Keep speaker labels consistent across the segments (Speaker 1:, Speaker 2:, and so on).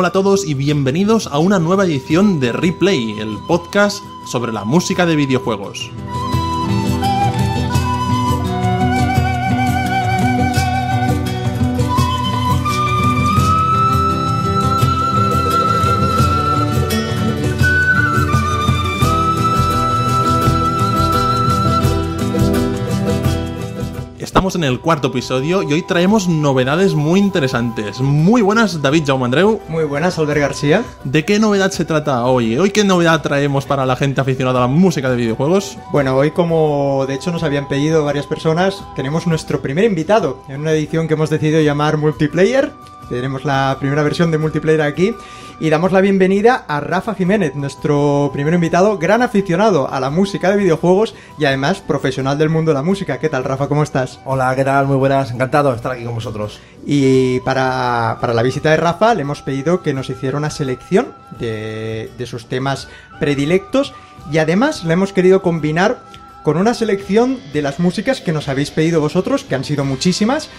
Speaker 1: Hola a todos y bienvenidos a una nueva edición de Replay, el podcast sobre la música de videojuegos. Estamos en el cuarto episodio y hoy traemos novedades muy interesantes. Muy buenas, David Jaume Andreu.
Speaker 2: Muy buenas, Albert García.
Speaker 1: ¿De qué novedad se trata hoy? ¿Hoy qué novedad traemos para la gente aficionada a la música de videojuegos?
Speaker 2: Bueno, hoy como de hecho nos habían pedido varias personas, tenemos nuestro primer invitado en una edición que hemos decidido llamar Multiplayer. Tenemos la primera versión de multiplayer aquí y damos la bienvenida a Rafa Jiménez, nuestro primer invitado, gran aficionado a la música de videojuegos y además profesional del mundo de la música. ¿Qué tal, Rafa? ¿Cómo estás?
Speaker 3: Hola, ¿qué tal? Muy buenas, encantado de estar aquí con vosotros.
Speaker 2: Y para, para la visita de Rafa le hemos pedido que nos hiciera una selección de, de sus temas predilectos y además le hemos querido combinar con una selección de las músicas que nos habéis pedido vosotros, que han sido muchísimas.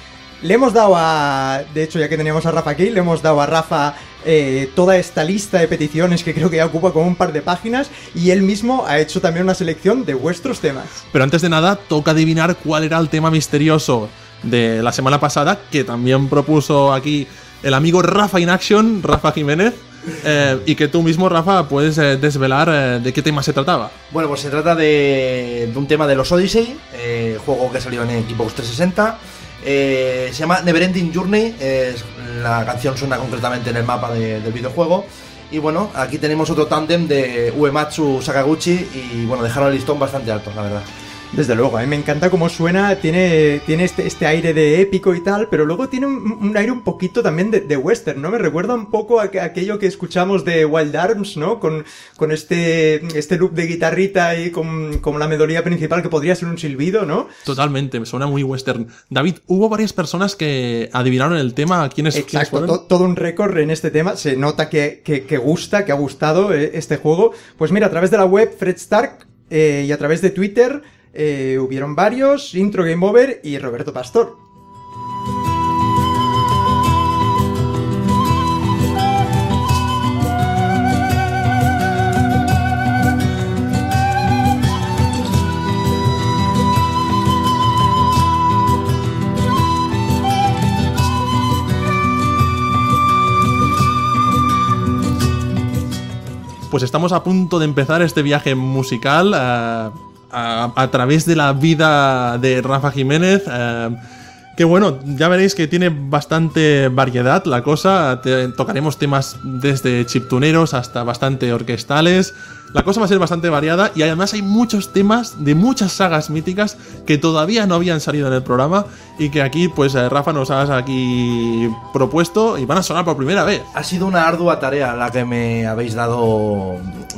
Speaker 2: Le hemos dado a. De hecho, ya que teníamos a Rafa aquí, le hemos dado a Rafa eh, toda esta lista de peticiones que creo que ya ocupa como un par de páginas. Y él mismo ha hecho también una selección de vuestros temas.
Speaker 1: Pero antes de nada, toca adivinar cuál era el tema misterioso de la semana pasada, que también propuso aquí el amigo Rafa in Action, Rafa Jiménez. eh, y que tú mismo, Rafa, puedes eh, desvelar eh, de qué tema se trataba.
Speaker 3: Bueno, pues se trata de, de un tema de los Odyssey, eh, juego que salió en Xbox 360. Eh, se llama Neverending Journey, la canción suena concretamente en el mapa de- del videojuego. Y bueno, aquí tenemos otro tándem de Uematsu Sakaguchi y bueno, dejaron el listón bastante alto, la verdad.
Speaker 2: Desde luego, a mí me encanta cómo suena, tiene, tiene este, este aire de épico y tal, pero luego tiene un, un aire un poquito también de, de western, ¿no? Me recuerda un poco a, aqu- aquello que escuchamos de Wild Arms, ¿no? Con, con este, este loop de guitarrita y con, con la melodía principal que podría ser un silbido, ¿no?
Speaker 1: Totalmente, me suena muy western. David, hubo varias personas que adivinaron el tema. ¿Quiénes, quiénes
Speaker 2: Exacto,
Speaker 1: fueron?
Speaker 2: to- todo un récord en este tema. Se nota que, que, que gusta, que ha gustado eh, este juego. Pues mira, a través de la web Fred Stark eh, y a través de Twitter eh, hubieron varios, Intro Game Over y Roberto Pastor.
Speaker 1: Pues estamos a punto de empezar este viaje musical eh, a, través de la vida de Rafa Jiménez. eh, que bueno, ya veréis que tiene bastante variedad la cosa. Tocaremos temas desde chiptuneros hasta bastante orquestales. La cosa va a ser bastante variada y además hay muchos temas de muchas sagas míticas que todavía no habían salido en el programa y que aquí, pues eh, Rafa nos has aquí propuesto y van a sonar por primera vez.
Speaker 3: Ha sido una ardua tarea la que me habéis dado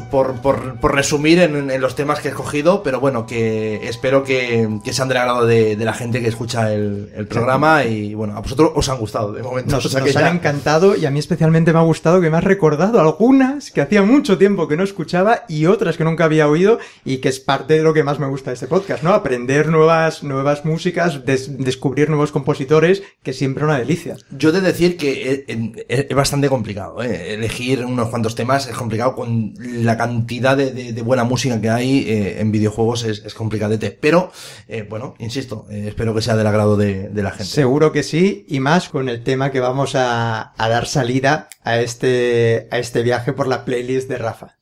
Speaker 3: por, por- por resumir en, en los temas que he escogido, pero bueno, que espero que, que sean del agrado de, de la gente que escucha el, el programa y bueno, a vosotros os han gustado de momento.
Speaker 2: Nos,
Speaker 3: o sea
Speaker 2: nos
Speaker 3: que ya-
Speaker 2: han encantado y a mí especialmente me ha gustado que me has recordado algunas que hacía mucho tiempo que no escuchaba y otras que nunca había oído y que es parte de lo que más me gusta de este podcast, ¿no? Aprender nuevas, nuevas músicas, des- descubrir nuevos compositores, que siempre una delicia.
Speaker 3: Yo he de decir que es, es- es bastante complicado, ¿eh? elegir unos cuantos temas es complicado con la cantidad de, de- de buena música que hay eh, en videojuegos es, es complicadete, pero eh, bueno, insisto, eh, espero que sea del agrado de, de la gente.
Speaker 2: Seguro que sí, y más con el tema que vamos a, a dar salida a este, a este viaje por la playlist de Rafa.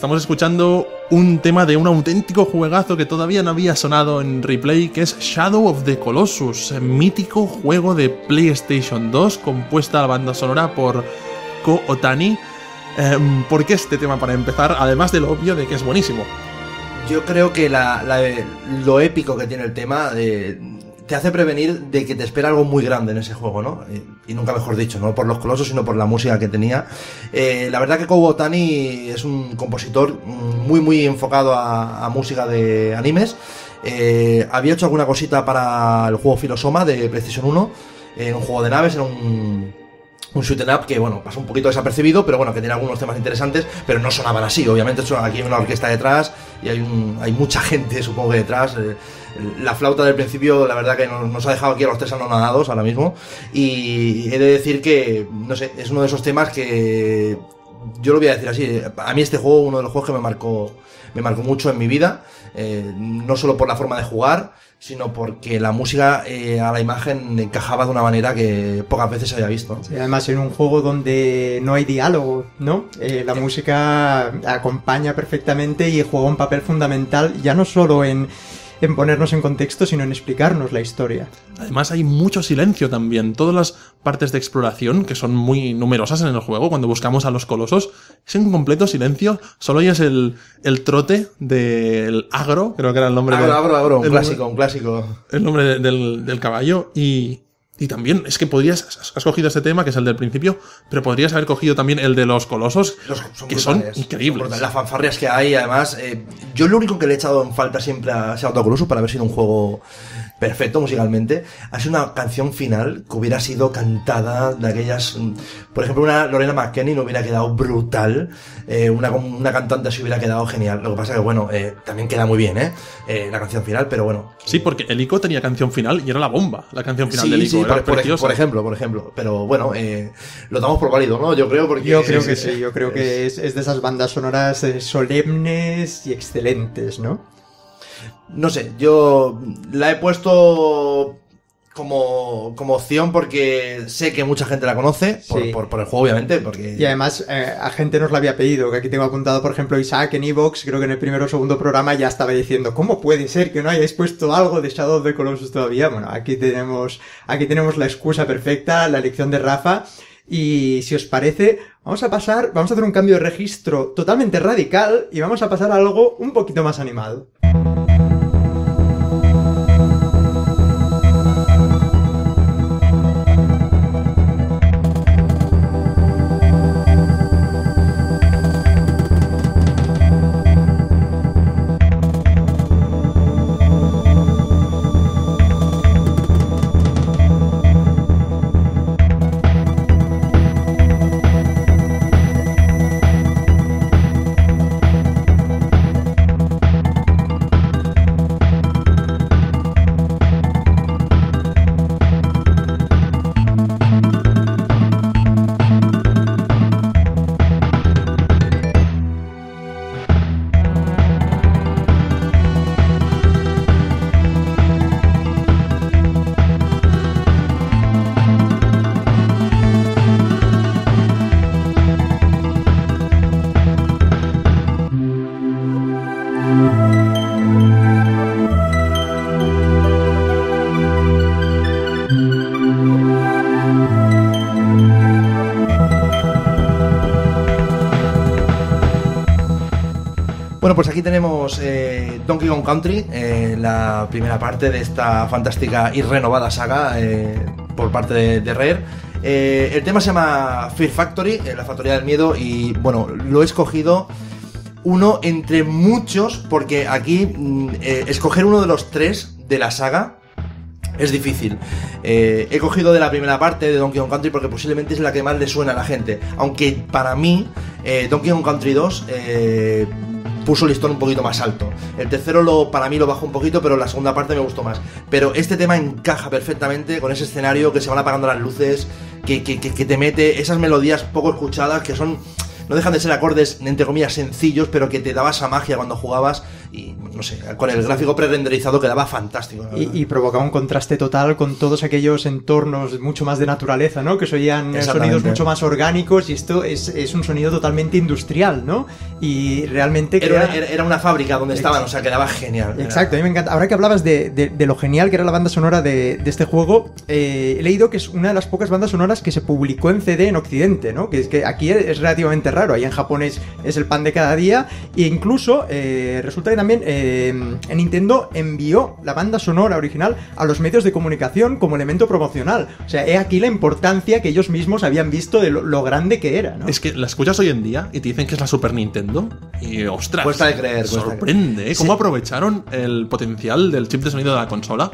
Speaker 1: Estamos escuchando un tema de un auténtico juegazo que todavía no había sonado en replay, que es Shadow of the Colossus, mítico juego de PlayStation 2, compuesta la banda sonora por Ko Otani. Em, ¿Por qué este tema para empezar? Además de lo obvio de que es buenísimo.
Speaker 3: Yo creo que lo épico que tiene el tema eh, te hace prevenir de que te espera algo muy grande en ese juego, ¿no? Y nunca mejor dicho, no por los colosos, sino por la música que tenía. Eh, la verdad que Kobo Otani es un compositor muy, muy enfocado a, música de animes. Eh, había hecho alguna cosita para el juego Filosoma de PlayStation 1, en un juego de naves, era un un shoot 'em up que, bueno, pasa un poquito desapercibido, pero bueno, que tiene algunos temas interesantes, pero no sonaban así. Obviamente, son- aquí hay una orquesta detrás y hay, un- hay mucha gente, supongo que detrás. Eh, la flauta del principio, la verdad que nos, nos ha dejado aquí a los tres anonadados ahora mismo. Y he de decir que, no sé, es uno de esos temas que yo lo voy a decir así. A mí este juego, uno de los juegos que me marcó, me marcó mucho en mi vida, eh, no solo por la forma de jugar, sino porque la música eh, a la imagen encajaba de una manera que pocas veces había visto.
Speaker 2: Sí, además en un juego donde no hay diálogo, ¿no? Eh, la música acompaña perfectamente y juega un papel fundamental ya no solo en, en ponernos en contexto, sino en explicarnos la historia.
Speaker 1: Además hay mucho silencio también. Todas las partes de exploración, que son muy numerosas en el juego, cuando buscamos a los colosos, es en completo silencio. Solo oyes el, el trote del agro, creo que era el nombre
Speaker 3: Agro,
Speaker 1: del-
Speaker 3: agro, agro, un
Speaker 1: el
Speaker 3: clásico, un clásico.
Speaker 1: el nombre de- del, del caballo y, y también es que podrías, has cogido este tema que es el del principio, pero podrías haber cogido también el de los colosos,
Speaker 3: Los-
Speaker 1: que son increíbles.
Speaker 3: brutales. Las fanfarrias que hay, además, eh, yo lo único que le he echado en falta siempre a Shadow Colossus para haber sido un juego perfecto musicalmente, ha sido una canción final que hubiera sido cantada de aquellas, mm, por ejemplo, una Lorena McKenney no hubiera quedado brutal, eh, una, una cantante se hubiera quedado genial. Lo que pasa que, bueno, eh, también queda muy bien, ¿eh? Eh, La canción final, pero bueno.
Speaker 1: Sí, porque el ICO tenía canción final y era la bomba, la canción final
Speaker 3: Sí,
Speaker 1: del ICO,
Speaker 3: sí,
Speaker 1: era
Speaker 3: por, por ej-
Speaker 1: preciosa.
Speaker 3: por ejemplo, por ejemplo. Pero bueno, eh, lo damos por válido, ¿no? Yo creo porque...
Speaker 2: Yo creo que sí, yo creo que es, es de esas bandas sonoras eh, solemnes y excelentes, ¿no?
Speaker 3: No sé, yo la he puesto como, como opción porque sé que mucha gente la conoce, por,
Speaker 2: Sí.
Speaker 3: por- por el juego obviamente, porque...
Speaker 2: Y además, eh, a gente nos la había pedido, que aquí tengo apuntado, por ejemplo, Isaac en Evox, creo que en el primero o segundo programa ya estaba diciendo, ¿cómo puede ser que no hayáis puesto algo de Shadow of the Colossus todavía? Bueno, aquí tenemos, aquí tenemos la excusa perfecta, la elección de Rafa, y si os parece, vamos a pasar, vamos a hacer un cambio de registro totalmente radical, y vamos a pasar a algo un poquito más animado.
Speaker 3: Pues aquí tenemos eh, Donkey Kong Country, eh, la primera parte de esta fantástica y renovada saga eh, por parte de, de Rare. Eh, el tema se llama Fear Factory, la factoría del miedo, y bueno, lo he escogido uno entre muchos, porque aquí mm, escoger uno de los tres de la saga es difícil. He cogido de la primera parte de Donkey Kong Country porque posiblemente es la que más le suena a la gente. Aunque para mí, Donkey Kong Country 2 eh, puso el listón un poquito más alto. El tercero lo, para mí lo bajó un poquito, pero la segunda parte me gustó más. Pero este tema encaja perfectamente con ese escenario que se van apagando las luces, que, que- que- que te mete esas melodías poco escuchadas que son no dejan de ser acordes, entre comillas, sencillos, pero que te daba esa magia cuando jugabas y, no sé, con el gráfico pre-renderizado quedaba fantástico.
Speaker 2: Y, y provocaba un contraste total con todos aquellos entornos mucho más de naturaleza, ¿no? Que se oían
Speaker 3: Exactamente.
Speaker 2: sonidos mucho más orgánicos y esto es, es un sonido totalmente industrial, ¿no? Y realmente
Speaker 3: Era,
Speaker 2: crea-
Speaker 3: era- una fábrica donde estaban, o sea, quedaba genial. Era-
Speaker 2: Exacto, a mí me encanta. Ahora que hablabas de, de- de lo genial que era la banda sonora de, de este juego, eh, he leído que es una de las pocas bandas sonoras que se publicó en CD en Occidente, ¿no? Que es que aquí es relativamente raro, ahí en Japón es, es el pan de cada día, e incluso eh, resulta que también eh, Nintendo envió la banda sonora original a los medios de comunicación como elemento promocional. O sea, he aquí la importancia que ellos mismos habían visto de lo, lo grande que era, ¿no?
Speaker 1: Es que la escuchas hoy en día y te dicen que es la Super Nintendo. Y ostras,
Speaker 3: Cuesta de creer, cuesta de
Speaker 1: sorprende ¿eh? cómo aprovecharon el potencial del chip de sonido de la consola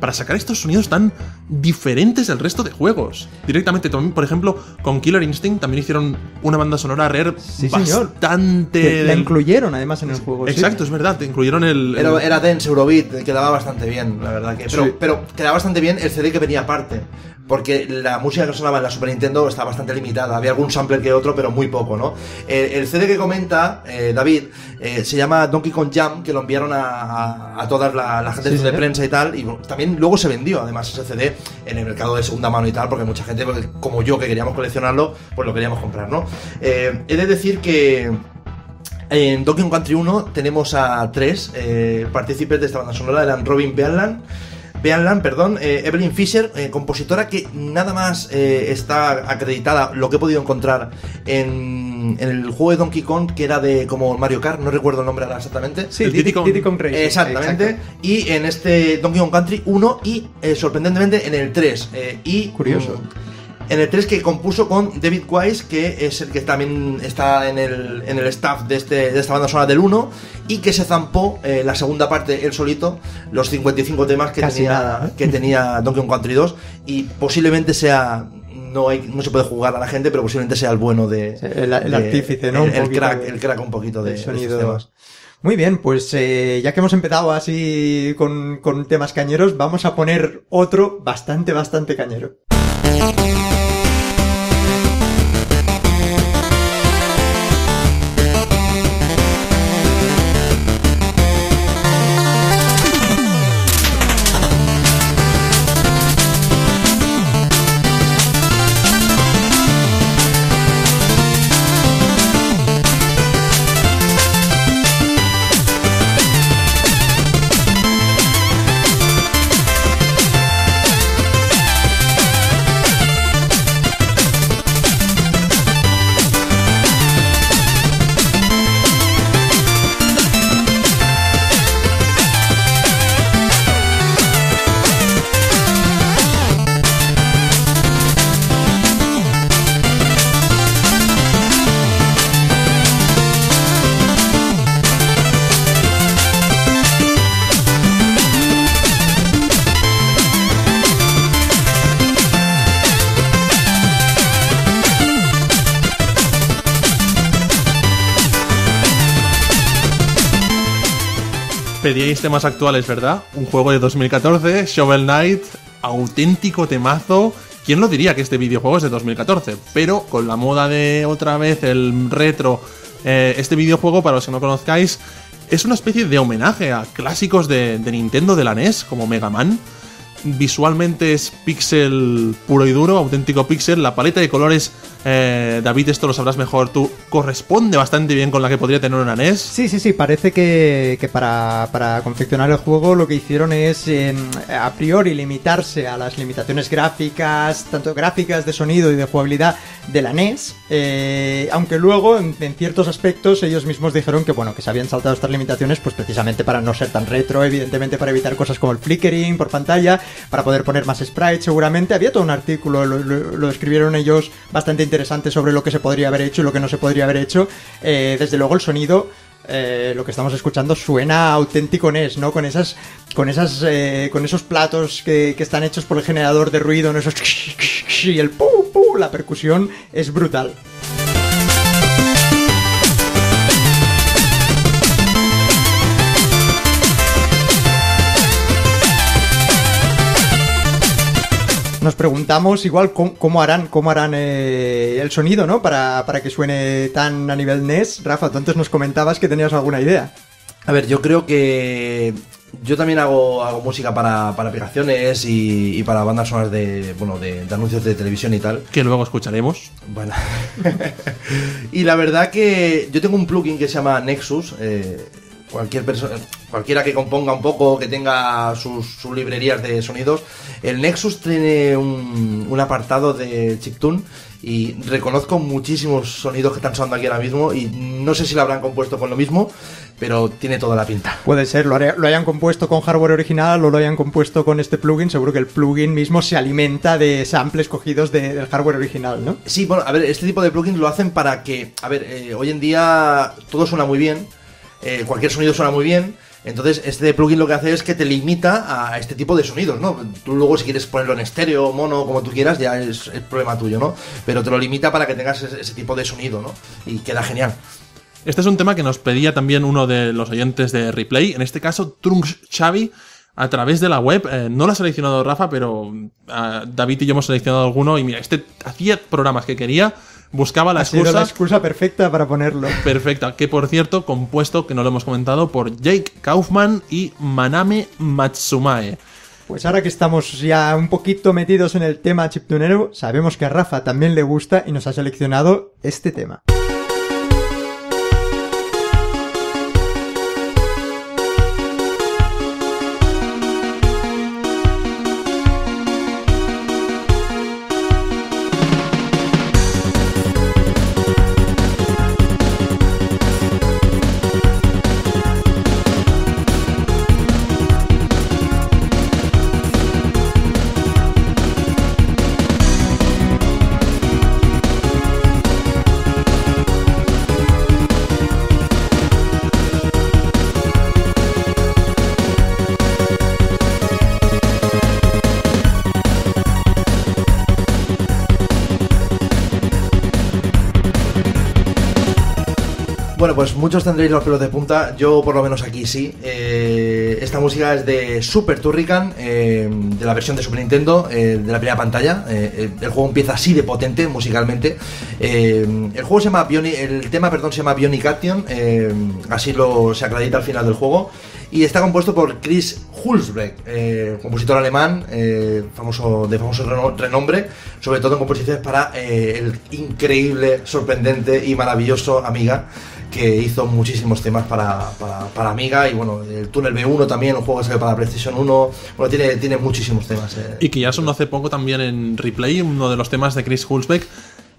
Speaker 1: para sacar estos sonidos tan diferentes del resto de juegos. Directamente, también, por ejemplo, con Killer Instinct también hicieron una banda sonora rare
Speaker 2: Sí,
Speaker 1: bastante.
Speaker 2: La incluyeron además en el juego. sí.
Speaker 1: Exacto, es verdad, te incluyeron el. el-
Speaker 3: Era, era dense, Eurobeat, quedaba bastante bien, la verdad que. Pero,
Speaker 2: Sí.
Speaker 3: pero quedaba bastante bien el CD que venía aparte. Porque la música que sonaba en la Super Nintendo está bastante limitada. Había algún sampler que otro, pero muy poco, ¿no? Eh, el CD que comenta eh, David eh, se llama Donkey Kong Jam, que lo enviaron a, a, a toda la, la gente
Speaker 2: Sí,
Speaker 3: de
Speaker 2: sí.
Speaker 3: prensa y tal. Y también luego se vendió, además, ese CD en el mercado de segunda mano y tal, porque mucha gente, pues, como yo, que queríamos coleccionarlo, pues lo queríamos comprar, ¿no? Eh, he de decir que. En Donkey Kong Country 1 tenemos a tres eh, partícipes de esta banda sonora, eran Robin Beanland, Beanland, perdón, eh, Evelyn Fisher, eh, compositora que nada más eh, está acreditada, lo que he podido encontrar en, en el juego de Donkey Kong, que era de como Mario Kart, no recuerdo el nombre ahora exactamente.
Speaker 2: Sí,
Speaker 1: El
Speaker 2: Diddy
Speaker 1: Kong-
Speaker 2: Diddy Kong Racing,
Speaker 3: Exactamente.
Speaker 2: exacto.
Speaker 3: Y en este Donkey Kong Country 1 y eh, sorprendentemente en el 3. eh, y
Speaker 2: Curioso.
Speaker 3: En el 3 que compuso con David Wise, que es el que también está en el, en el staff de, este, de esta banda sonora del 1, y que se zampó eh, la segunda parte él solito, los 55 temas que,
Speaker 2: Casi
Speaker 3: tenía,
Speaker 2: nada, ¿eh?
Speaker 3: que tenía Donkey Kong Country 2, y posiblemente sea... No, hay, no se puede jugar a la gente, pero posiblemente sea el bueno de.
Speaker 2: El- el
Speaker 3: de-
Speaker 2: artífice, ¿no?
Speaker 3: El, crack,
Speaker 2: de-
Speaker 3: el crack un poquito de, de
Speaker 2: sonido.
Speaker 3: temas.
Speaker 2: Muy bien, pues eh, ya que hemos empezado así con, con temas cañeros, vamos a poner otro bastante, bastante cañero.
Speaker 1: Temas actuales, ¿verdad? Un juego de 2014, Shovel Knight, auténtico temazo. ¿Quién lo diría que este videojuego es de 2014? Pero con la moda de otra vez el retro, eh, este videojuego, para los que no conozcáis, es una especie de homenaje a clásicos de, de Nintendo de la NES, como Mega Man. Visualmente es pixel puro y duro, auténtico pixel. La paleta de colores, eh, David, esto lo sabrás mejor tú, corresponde bastante bien con la que podría tener una NES.
Speaker 2: Sí, sí, sí, parece que, para, confeccionar el juego lo que hicieron es eh, a priori limitarse a las limitaciones gráficas, tanto gráficas de sonido y de jugabilidad de la NES, eh, aunque luego en, en ciertos aspectos ellos mismos dijeron que bueno, que se habían saltado estas limitaciones pues precisamente para no ser tan retro, evidentemente para evitar cosas como el flickering por pantalla, para poder poner más sprites seguramente, había todo un artículo, lo, lo- escribieron ellos bastante interesante sobre lo que se podría haber hecho y lo que no se podría haber hecho, Eh, desde luego el sonido eh, lo que estamos escuchando suena auténtico NES, ¿no? Con esas, con esas, eh, con esos platos que, que están hechos por el generador de ruido, ¿no? Esos y el pu pu, la percusión es brutal. Nos preguntamos igual cómo, cómo harán, cómo harán eh, el sonido, ¿no? Para, para que suene tan a nivel NES. Rafa, tú antes nos comentabas que tenías alguna idea.
Speaker 3: A ver, yo creo que yo también hago, hago música para, para aplicaciones y, y para bandas sonoras de, bueno, de, de anuncios de televisión y tal.
Speaker 1: Que luego escucharemos.
Speaker 3: Bueno. y la verdad que yo tengo un plugin que se llama Nexus. eh, cualquier persona, cualquiera que componga un poco, que tenga sus, sus librerías de sonidos, el Nexus tiene un, un apartado de chiptune y reconozco muchísimos sonidos que están sonando aquí ahora mismo y no sé si lo habrán compuesto con lo mismo, pero tiene toda la pinta.
Speaker 2: Puede ser, lo, haré- lo hayan compuesto con hardware original o lo hayan compuesto con este plugin. Seguro que el plugin mismo se alimenta de samples cogidos de- del hardware original, ¿no?
Speaker 3: Sí, bueno, a ver, este tipo de plugins lo hacen para que, a ver, eh, hoy en día todo suena muy bien, eh, cualquier sonido suena muy bien, entonces este plugin lo que hace es que te limita a este tipo de sonidos, ¿no? Tú luego si quieres ponerlo en estéreo, mono, como tú quieras, ya es problema tuyo, ¿no? Pero te lo limita para que tengas ese, ese tipo de sonido, ¿no? Y queda genial.
Speaker 1: Este es un tema que nos pedía también uno de los oyentes de Replay, en este caso Trunks Xavi, a través de la web. Eh, no lo ha seleccionado Rafa, pero ah, David y yo hemos seleccionado alguno y mira, este hacía programas que quería, buscaba la
Speaker 2: ha sido
Speaker 1: excusa
Speaker 2: la excusa perfecta para ponerlo.
Speaker 1: perfecta, que por cierto, compuesto, que no lo hemos comentado, por Jake Kaufman y Maname Matsumae.
Speaker 2: Pues ahora que estamos ya un poquito metidos en el tema chiptunero, sabemos que a Rafa también le gusta y nos ha seleccionado este tema.
Speaker 3: Pues muchos tendréis los pelos de punta, yo por lo menos aquí sí. Eh, esta música es de Super Turrican, eh, de la versión de Super Nintendo, eh, de la primera pantalla. El juego empieza así de potente musicalmente. El juego se llama el tema, perdón, se llama Bionic Action, así lo se acredita al final del juego. Y está compuesto por Chris Hulsbeck, compositor alemán, famoso, de famoso reno- renombre, sobre todo en composiciones para el increíble, sorprendente y maravilloso Amiga, que hizo muchísimos temas para, para, para Amiga y bueno, el Túnel B1 también, un juego que salió para PlayStation 1, bueno, tiene, tiene muchísimos temas. eh.
Speaker 1: Y que ya sonó hace poco también en Replay, uno de los temas de Chris Hulsbeck.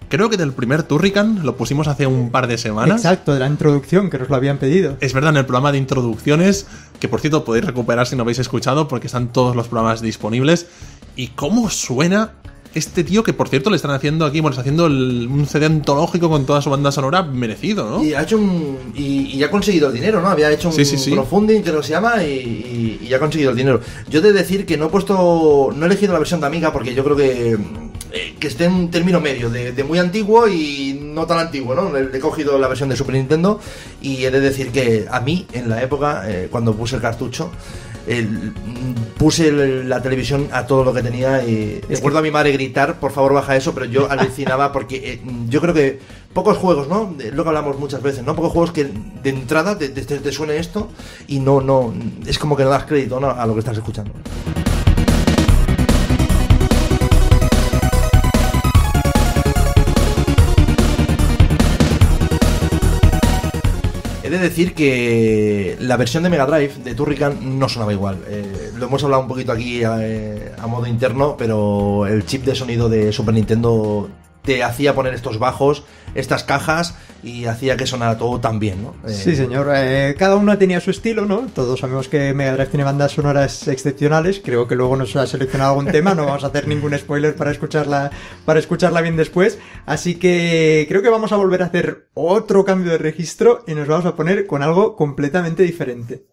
Speaker 1: Creo que del primer Turrican lo pusimos hace un par de semanas.
Speaker 2: Exacto, de la introducción que nos lo habían pedido.
Speaker 1: Es verdad, en el programa de introducciones, que por cierto podéis recuperar si no habéis escuchado, porque están todos los programas disponibles. Y cómo suena este tío, que por cierto le están haciendo aquí, bueno, está haciendo el- un CD antológico con toda su banda sonora merecido, ¿no?
Speaker 3: Y ha hecho un. Y, y ha conseguido el dinero, ¿no? Había hecho un
Speaker 1: Sí, sí, sí.
Speaker 3: crowdfunding, creo que se llama, y, y- ha conseguido el dinero. Yo he de decir que no he puesto. No he elegido la versión de Amiga porque yo creo que. eh, que esté en un término medio, de, de muy antiguo y no tan antiguo, ¿no? Le he cogido la versión de Super Nintendo y he de decir que a mí, en la época, eh, cuando puse el cartucho, el- puse la televisión a todo lo que tenía y recuerdo a mi madre gritar, por favor baja eso, pero yo alucinaba porque eh, yo creo que pocos juegos, ¿no? Es lo que hablamos muchas veces, ¿no? Pocos juegos que de entrada te, te- te suene esto y no, no, es como que no das crédito ¿no? a lo que estás escuchando. Decir que la versión de Mega Drive de Turrican no sonaba igual. Eh, lo hemos hablado un poquito aquí eh, a modo interno, pero el chip de sonido de Super Nintendo te hacía poner estos bajos, estas cajas y hacía que sonara todo tan bien, ¿no? Eh,
Speaker 2: Sí, señor. Eh, cada uno tenía su estilo, ¿no? Todos sabemos que Mega Drive tiene bandas sonoras excepcionales. Creo que luego nos ha seleccionado algún tema. No vamos a hacer ningún spoiler para escucharla, para escucharla bien después. Así que creo que vamos a volver a hacer otro cambio de registro y nos vamos a poner con algo completamente diferente.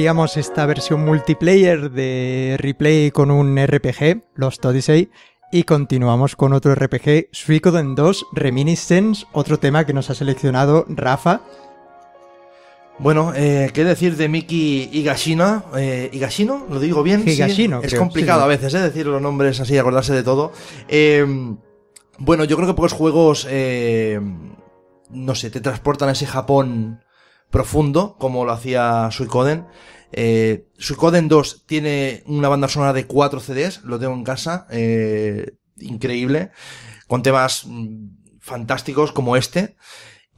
Speaker 2: Abríamos esta versión multiplayer de replay con un RPG, Lost Odyssey, y continuamos con otro RPG, Suicoden 2 Reminiscence, otro tema que nos ha seleccionado Rafa.
Speaker 3: Bueno, eh, ¿qué decir de Miki Higashina? Eh, ¿Higashino? ¿Lo digo bien?
Speaker 2: Higashino,
Speaker 3: Sí. Es
Speaker 2: creo,
Speaker 3: complicado
Speaker 2: sí,
Speaker 3: a veces, ¿eh? Decir los nombres así, acordarse de todo. Eh, bueno, yo creo que pocos juegos, no sé, te transportan a ese Japón profundo, como lo hacía Suicoden. Eh, Suicoden 2 tiene una banda sonora de 4 CDs, lo tengo en casa, eh, increíble, con temas mm, fantásticos como este.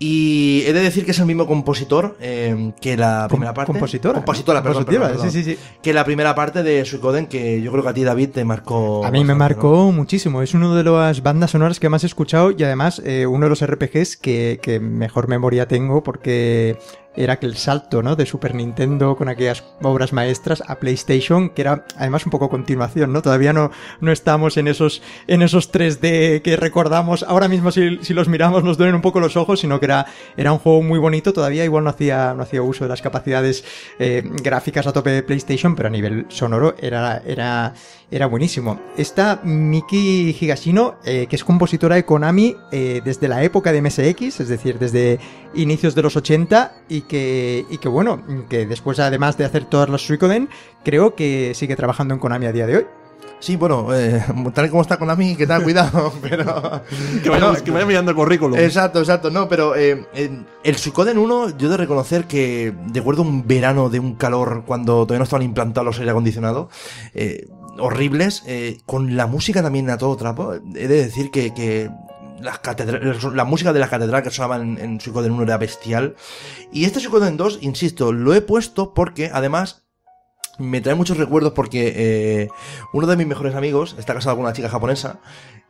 Speaker 3: Y he de decir que es el mismo compositor eh, que la primera parte.
Speaker 2: Compositora.
Speaker 3: Compositora,
Speaker 2: ¿no?
Speaker 3: perdón,
Speaker 2: sí, sí, sí.
Speaker 3: Que la primera parte de Suicoden, que yo creo que a ti, David, te marcó.
Speaker 2: A mí me marcó muchísimo. Es una de las bandas sonoras que más he escuchado y además eh, uno de los RPGs que, que mejor memoria tengo porque era aquel salto, ¿no? De Super Nintendo con aquellas obras maestras a PlayStation, que era además un poco continuación, ¿no? Todavía no, no estamos en esos, en esos 3D que recordamos. Ahora mismo si, si los miramos nos duelen un poco los ojos, sino que era, era un juego muy bonito. Todavía igual no hacía, no hacía uso de las capacidades eh, gráficas a tope de PlayStation, pero a nivel sonoro era, era, era buenísimo. Esta Miki Higashino, eh, que es compositora de Konami eh, desde la época de MSX, es decir, desde inicios de los 80, y que, y que bueno, que después además de hacer todas las Suicoden, creo que sigue trabajando en Konami a día de hoy.
Speaker 3: Sí, bueno, eh, tal y como está Konami, que tenga cuidado, pero...
Speaker 1: Que vaya,
Speaker 3: No,
Speaker 1: que vaya mirando el currículum.
Speaker 3: Exacto, exacto, no, pero eh, en el Suicoden 1 yo he de reconocer que recuerdo un verano de un calor cuando todavía no estaban implantados los aire acondicionados, eh, horribles, eh, con la música también a todo trapo, he de decir que, que las la música de la catedral que sonaba en, en Suicoden 1 era bestial, y este Suicoden 2, insisto, lo he puesto porque además me trae muchos recuerdos porque eh, uno de mis mejores amigos está casado con una chica japonesa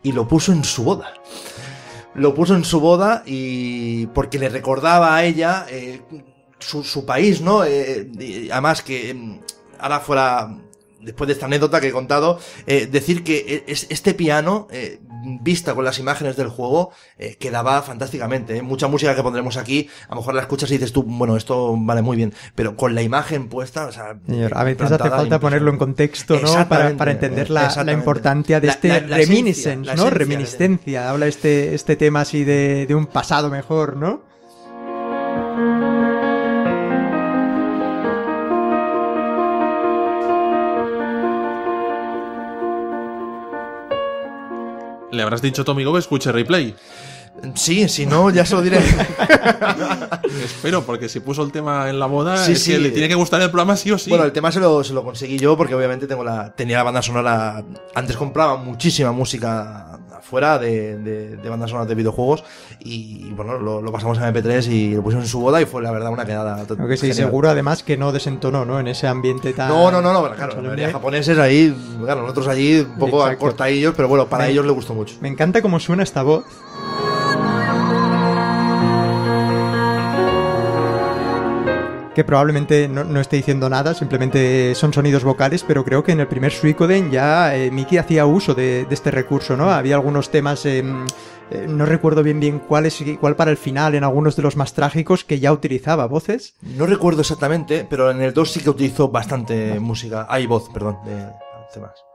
Speaker 3: y lo puso en su boda. Lo puso en su boda y porque le recordaba a ella eh, su, país, ¿no? Eh, además que mm, ahora fuera, después de esta anécdota que he contado, eh, decir que es- este piano, eh, vista con las imágenes del juego, eh, quedaba fantásticamente. ¿eh? Mucha música que pondremos aquí, a lo mejor la escuchas y dices tú, bueno, esto vale muy bien, pero con la imagen puesta, o sea...
Speaker 2: Señor, a veces hace falta ponerlo en contexto, ¿no? Para, entender la, importancia de
Speaker 3: La-
Speaker 2: este
Speaker 3: la-
Speaker 2: reminiscence,
Speaker 3: esencia,
Speaker 2: ¿no?
Speaker 3: esencia,
Speaker 2: Reminiscencia. Habla este, este tema así de, de un pasado mejor, ¿no?
Speaker 1: Le habrás dicho a tu amigo que escuche replay.
Speaker 3: Sí, si no, ya se lo diré.
Speaker 1: Espero, porque si puso el tema en la boda,
Speaker 3: Sí,
Speaker 1: es
Speaker 3: sí.
Speaker 1: que le tiene que gustar el programa sí o sí.
Speaker 3: Bueno, el tema se lo, se lo conseguí yo porque obviamente tengo la, tenía la banda sonora. Antes compraba muchísima música afuera de, de, de bandas sonoras de videojuegos y bueno, lo, lo pasamos a MP3 y lo pusimos en su boda y fue la verdad una quedada. to-
Speaker 2: Creo que sí,
Speaker 3: genial.
Speaker 2: seguro además que no desentonó, ¿no? En ese ambiente tan...
Speaker 3: No, no, no, no, claro, la mayoría japoneses ahí, claro, nosotros allí un poco
Speaker 2: Exacto.
Speaker 3: cortadillos, pero bueno, para
Speaker 2: Me-
Speaker 3: ellos les gustó mucho.
Speaker 2: Me encanta cómo suena esta voz. Que probablemente no, no esté diciendo nada, simplemente son sonidos vocales, pero creo que en el primer Suicoden ya eh, Miki hacía uso de, este recurso, ¿no? Había algunos temas, em, eh, no recuerdo bien bien cuáles y cuál para el final, en algunos de los más trágicos, que ya utilizaba voces.
Speaker 3: No recuerdo exactamente, pero en el 2 sí que utilizó bastante música. Hay voz, perdón, de temas.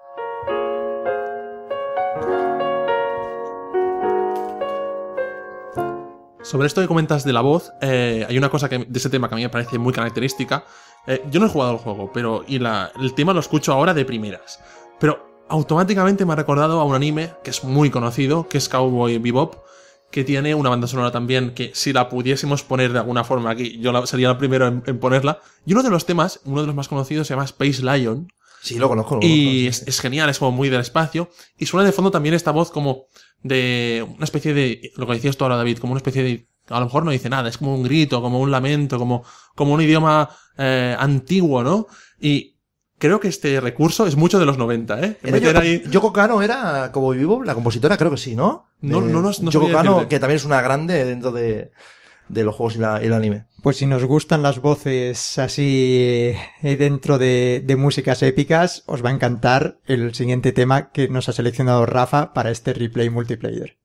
Speaker 1: Sobre esto que comentas de la voz, eh, hay una cosa que, de ese tema que a mí me parece muy característica. Eh, yo no he jugado al juego, pero y la- el tema lo escucho ahora de primeras. Pero automáticamente me ha recordado a un anime que es muy conocido, que es Cowboy Bebop, que tiene una banda sonora también que si la pudiésemos poner de alguna forma aquí, yo sería el primero en, en ponerla. Y uno de los temas, uno de los más conocidos, se llama Space Lion,
Speaker 3: Sí, lo conozco. Lo
Speaker 1: y
Speaker 3: sí.
Speaker 1: es, es genial, es como muy del espacio. Y suena de fondo también esta voz como de una especie de, lo que decías tú ahora, David, como una especie de, a lo mejor no dice nada, es como un grito, como un lamento, como, como un idioma eh, antiguo, ¿no? Y creo que este recurso es mucho de los 90, ¿eh? Meter
Speaker 3: Yoko,
Speaker 1: ahí-
Speaker 3: Yoko Kano era como vivo, la compositora, creo que sí, ¿no?
Speaker 1: No-
Speaker 3: De-
Speaker 1: no nos- no
Speaker 3: Yoko Kano, que también es una grande dentro de, de los juegos y, la- el anime.
Speaker 2: Pues si nos gustan las voces así eh, dentro de, de músicas épicas, os va a encantar el siguiente tema que nos ha seleccionado Rafa para este replay multiplayer.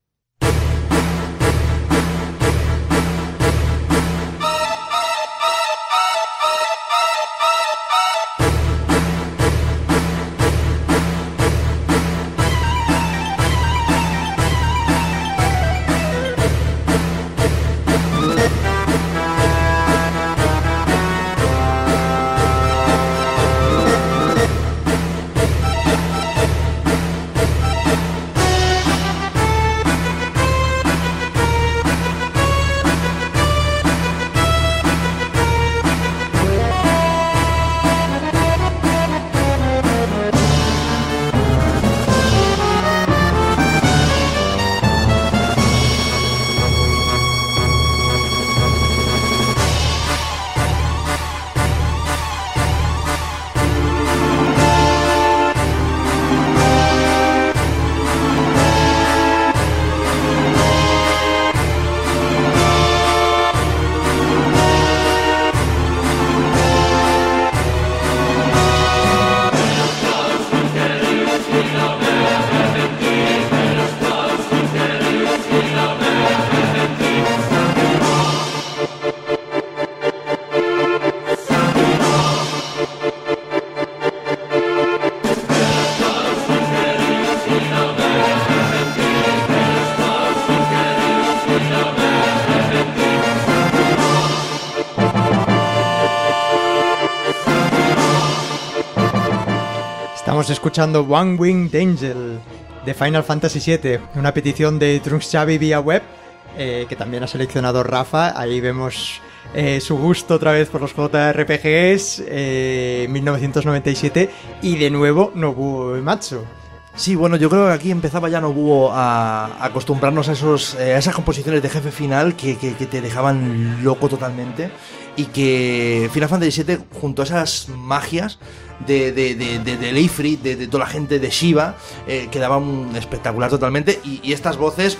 Speaker 2: Escuchando One Winged Angel de Final Fantasy VII, una petición de Trunks Xavi vía web, eh, que también ha seleccionado Rafa. Ahí vemos eh, su gusto otra vez por los JRPGs, eh, 1997, y de nuevo Nobuo Uematsu.
Speaker 3: Sí, bueno, yo creo que aquí empezaba ya Nobuo a acostumbrarnos a, esos, eh, a esas composiciones de jefe final que te dejaban loco totalmente y que Final Fantasy VII, junto a esas magias de, de, de, de, de de, de toda la gente de Shiva, eh, quedaban espectacular totalmente y, y estas voces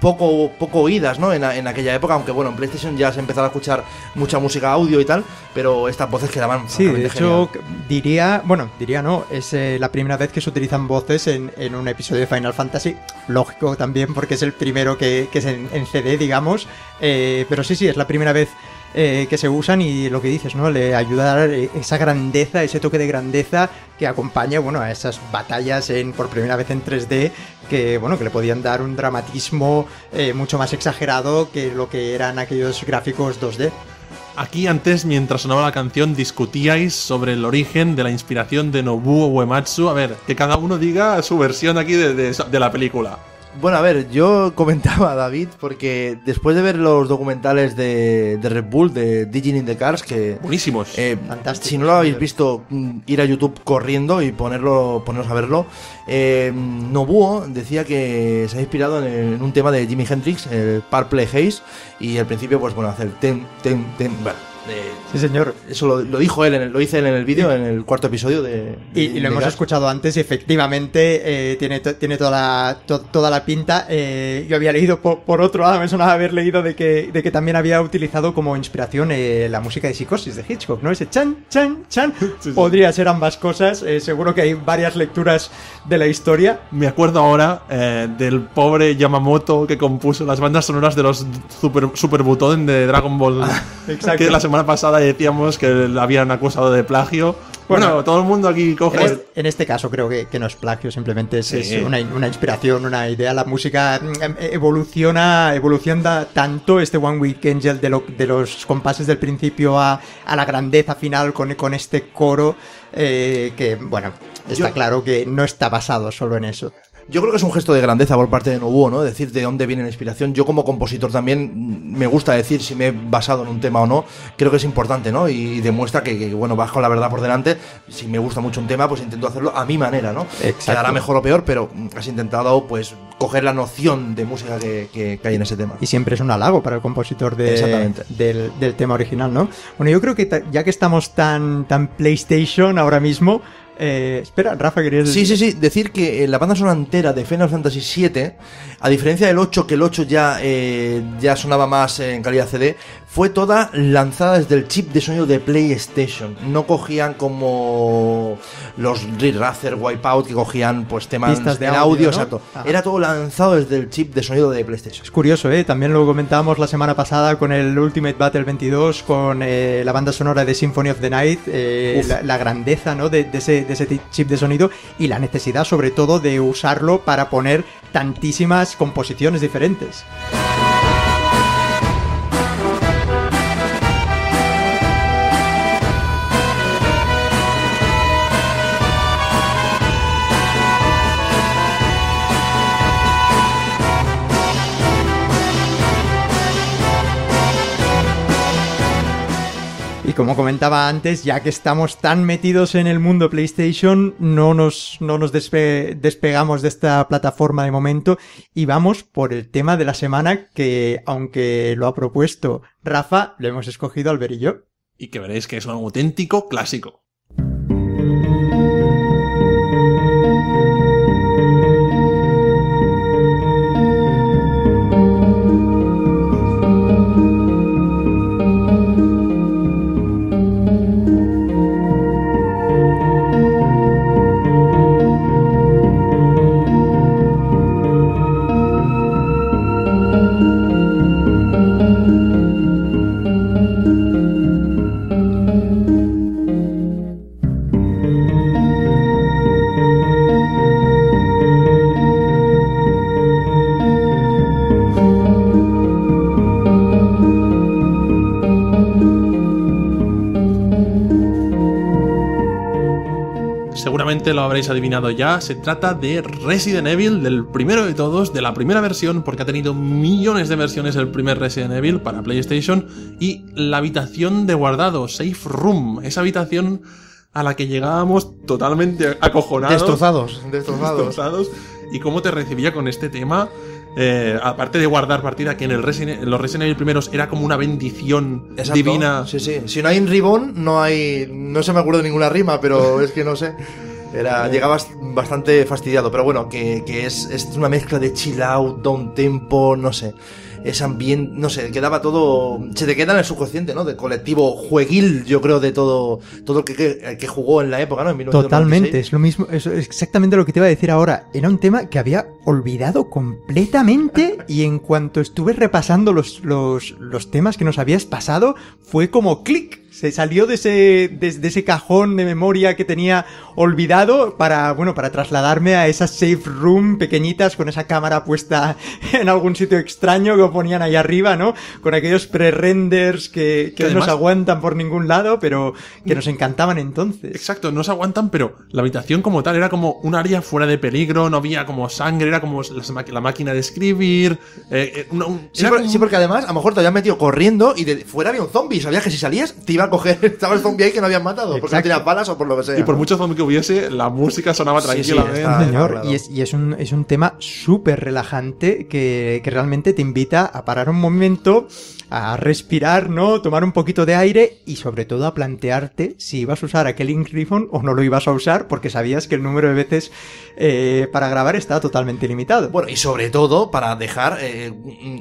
Speaker 3: poco, poco oídas ¿no? en, en aquella época, aunque bueno, en PlayStation ya se empezaba a escuchar mucha música audio y tal, pero estas voces quedaban
Speaker 2: Sí, de hecho,
Speaker 3: genial.
Speaker 2: diría, bueno, diría no, es eh, la primera vez que se utilizan voces en, en un episodio de Final Fantasy. Lógico también, porque es el primero que, que es en, en CD, digamos. Eh, pero sí, sí, es la primera vez eh, que se usan y lo que dices, ¿no? Le ayuda a dar esa grandeza, ese toque de grandeza que acompaña, bueno, a esas batallas en, por primera vez en 3D que, bueno, que le podían dar un dramatismo eh, mucho más exagerado que lo que eran aquellos gráficos 2D.
Speaker 1: Aquí antes, mientras sonaba la canción, discutíais sobre el origen de la inspiración de Nobuo Uematsu. A ver, que cada uno diga su versión aquí de- de la película.
Speaker 3: Bueno, a ver, yo comentaba a David porque después de ver los documentales de, de Red Bull, de Digin in the Cars, que
Speaker 1: Buenísimos.
Speaker 3: eh,
Speaker 2: Fantástico.
Speaker 3: si no lo habéis visto, mm, ir a YouTube corriendo y ponerlo, poneros a verlo. Eh, Nobuo decía que se ha inspirado en un tema de Jimi Hendrix, el Purple Haze, y al principio, pues bueno, hacer ten, ten, ten, bueno, eh,
Speaker 2: Sí, señor.
Speaker 3: eso lo, lo dijo él, en el- lo dice él en el vídeo, en el cuarto episodio de...
Speaker 2: Y,
Speaker 3: de-
Speaker 2: y lo
Speaker 3: de
Speaker 2: hemos
Speaker 3: Gas.
Speaker 2: escuchado antes y efectivamente eh, tiene, to- tiene toda, la, to- toda la pinta. Eh, yo había leído por, por otro lado, me sonaba haber leído de que, de que también había utilizado como inspiración eh, la música de Psicosis de Hitchcock, ¿no? Ese chan, chan, chan.
Speaker 1: sí.
Speaker 2: Podría ser ambas cosas. eh, seguro que hay varias lecturas de la historia.
Speaker 1: Me acuerdo ahora eh, del pobre Yamamoto que compuso las bandas sonoras de los Super, Super Button de Dragon Ball.
Speaker 2: exacto.
Speaker 1: Que la semana pasada decíamos que le habían acusado de plagio. Bueno,
Speaker 2: Bueno,
Speaker 1: todo el mundo aquí coge.
Speaker 2: En este, en este caso creo que, que no es plagio, simplemente es,
Speaker 1: Sí.
Speaker 2: es una, una inspiración, una idea. La música mm, em, evoluciona, evoluciona tanto este One Week Angel de, lo- de los compases del principio a, a la grandeza final con, con este coro eh, que, bueno, está
Speaker 3: Yo-
Speaker 2: claro que no está basado solo en eso.
Speaker 3: Yo creo que es un gesto de grandeza por parte de Nobuo, ¿no? Decir de dónde viene la inspiración. Yo como compositor también me gusta decir si me he basado en un tema o no. Creo que es importante, ¿no? Y demuestra que, que, bueno, vas con la verdad por delante. Si me gusta mucho un tema, pues intento hacerlo a mi manera, ¿no?
Speaker 2: Exacto.
Speaker 3: Quedará mejor o peor, pero has intentado, pues, coger la noción de música que, que- que hay en ese tema.
Speaker 2: Y siempre es un halago para el compositor de- del, del tema original, ¿no? Bueno, yo creo que ya que estamos tan, tan PlayStation ahora mismo... eh, espera, Rafa, querías
Speaker 3: Sí, sí, sí. Decir que eh, la banda sonora entera de Final Fantasy VII, a diferencia del 8, que el 8 ya, eh, ya sonaba más en calidad CD, fue toda lanzada desde el chip de sonido de PlayStation. No cogían como los Racer, Wipeout, que cogían pues temas
Speaker 2: Pistas de audio,
Speaker 3: audio,
Speaker 2: ¿no?
Speaker 3: exacto.
Speaker 2: Ajá.
Speaker 3: Era todo lanzado desde el chip de sonido de PlayStation.
Speaker 2: Es curioso, ¿eh? También lo comentábamos la semana pasada con el Ultimate Battle 22, con eh, la banda sonora de Symphony of the Night, eh, la, la grandeza ¿no? de, de ese, de ese chip de sonido y la necesidad sobre todo de usarlo para poner tantísimas composiciones diferentes. Como comentaba antes, ya que estamos tan metidos en el mundo PlayStation, no nos, no nos despe- despegamos de esta plataforma de momento y vamos por el tema de la semana que, aunque lo ha propuesto Rafa, lo hemos escogido Albert y yo.
Speaker 1: Y que veréis que es un auténtico clásico. Seguramente lo habréis adivinado ya, se trata de Resident Evil, del primero de todos, de la primera versión, porque ha tenido millones de versiones el primer Resident Evil para PlayStation, y la habitación de guardado, Safe Room, esa habitación a la que llegábamos totalmente acojonados.
Speaker 3: Destrozados, destrozados.
Speaker 1: destrozados. Y cómo te recibía con este tema. Eh, aparte de guardar partida, que en, el Resident- en los Resident Evil primeros era como una bendición
Speaker 3: Exacto.
Speaker 1: divina.
Speaker 3: Sí, sí. Si no hay un ribón, no hay. No se me acuerdo de ninguna rima, pero es que no sé. Era, llegabas bastante fastidiado, pero bueno, que, que es, es una mezcla de chill out, down tempo, no sé. Es ambiente, no sé, quedaba todo. Se te queda en el subconsciente, ¿no? De colectivo jueguil, yo creo, de todo, todo que, que, que jugó en la época, ¿no? En 1996.
Speaker 2: Totalmente, es lo mismo, es exactamente lo que te iba a decir ahora. Era un tema que había olvidado completamente y en cuanto estuve repasando los, los, los temas que nos habías pasado, fue como clic. Se salió de ese, de, de ese cajón de memoria que tenía olvidado para, bueno, para trasladarme a esas safe room pequeñitas con esa cámara puesta en algún sitio extraño que ponían ahí arriba, ¿no? Con aquellos pre-renders que, que,
Speaker 1: Que
Speaker 2: no aguantan por ningún lado, pero que nos encantaban entonces.
Speaker 1: Exacto, no se aguantan, pero la habitación como tal era como un área fuera de peligro, no había como sangre, era como la máquina de escribir. eh, eh, una- un-
Speaker 3: Sí,
Speaker 1: era
Speaker 3: por-
Speaker 1: como-
Speaker 3: sí, porque además a lo mejor te habían metido corriendo y de fuera había un zombie. Sabías que si salías te iba a coger. Estaba el zombie ahí que no habían matado porque no tenías balas o por lo que sea.
Speaker 1: Y por mucho zombie que hubiese, la música sonaba
Speaker 3: Sí, sí,
Speaker 1: tranquilamente.
Speaker 3: está-
Speaker 2: Señor, y es, y es un, es un tema súper relajante que, que realmente te invita a parar un momento, a respirar, ¿no? Tomar un poquito de aire y sobre todo a plantearte si ibas a usar aquel Ink o no lo ibas a usar porque sabías que el número de veces eh, para grabar estaba totalmente limitado.
Speaker 3: Bueno, y sobre todo para dejar eh,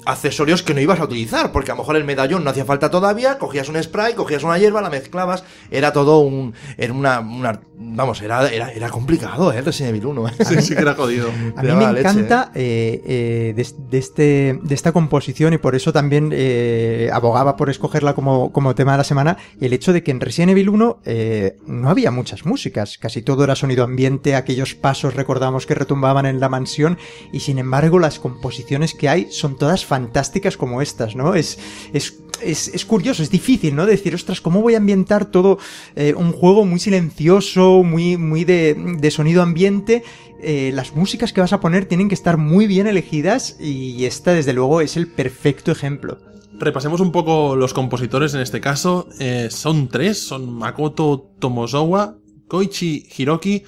Speaker 3: accesorios que no ibas a utilizar, porque a lo mejor el medallón no hacía falta todavía, cogías un spray, cogías una hierba, la mezclabas, era todo un... Era una... una- vamos, era, era, era complicado, ¿eh? Resident Evil 1, ¿eh?
Speaker 1: Sí, sí que era jodido.
Speaker 2: A mí me
Speaker 3: leche,
Speaker 2: encanta eh, eh, de, de este, de esta composición y por eso también eh, abogaba por escogerla como, como tema de la semana, el hecho de que en Resident Evil 1 eh, no había muchas músicas, casi todo era sonido ambiente, aquellos pasos recordamos que retumbaban en la mansión y sin embargo las composiciones que hay son todas fantásticas como estas, ¿no? Es, es, es, es curioso, es difícil, ¿no? Decir, ostras, ¿cómo voy a ambientar todo eh, un juego muy silencioso, muy, muy de, de sonido ambiente? eh, las músicas que vas a poner tienen que estar muy bien elegidas y esta desde luego es el perfecto ejemplo.
Speaker 1: Repasemos un poco los compositores en este caso. Eh, son tres, son Makoto Tomozawa, Koichi Hiroki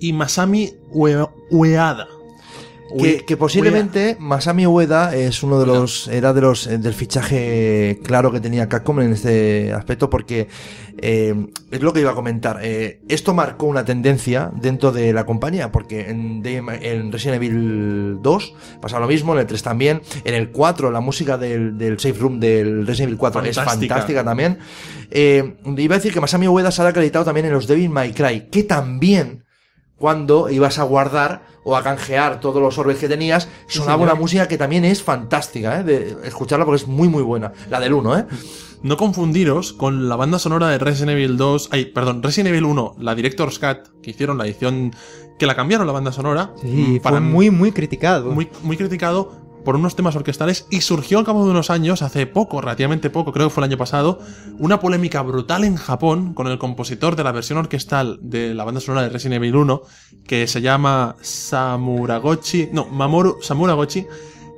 Speaker 1: y Masami Ue- Ueada.
Speaker 3: Que,
Speaker 1: Ue-
Speaker 3: que posiblemente Masami Ueda es uno de los era de los del fichaje claro que tenía Capcom en este aspecto porque eh, es lo que iba a comentar eh, esto marcó una tendencia dentro de la compañía porque en, de- en Resident Evil 2 pasa lo mismo en el 3 también en el 4 la música del, del Safe Room del Resident Evil 4 es
Speaker 1: Fantástica.
Speaker 3: fantástica también. Eh, iba a decir que Masami Ueda se ha acreditado también en los Devil May Cry que también cuando ibas a guardar o a canjear todos los orbes que tenías, sonaba una música que también es fantástica, ¿eh? De escucharla porque es muy muy buena. La del 1, ¿eh?
Speaker 1: No confundiros con la banda sonora de Resident Evil 2, ay, perdón, Resident Evil 1, la Director's Cut, que hicieron la edición, que la cambiaron la banda sonora.
Speaker 2: Sí, fue muy, muy criticado.
Speaker 1: muy, muy criticado por unos temas orquestales y surgió al cabo de unos años, hace poco, relativamente poco, creo que fue el año pasado, una polémica brutal en Japón con el compositor de la versión orquestal de la banda sonora de Resident Evil 1, que se llama Samuragochi, no, Mamoru Samuragochi,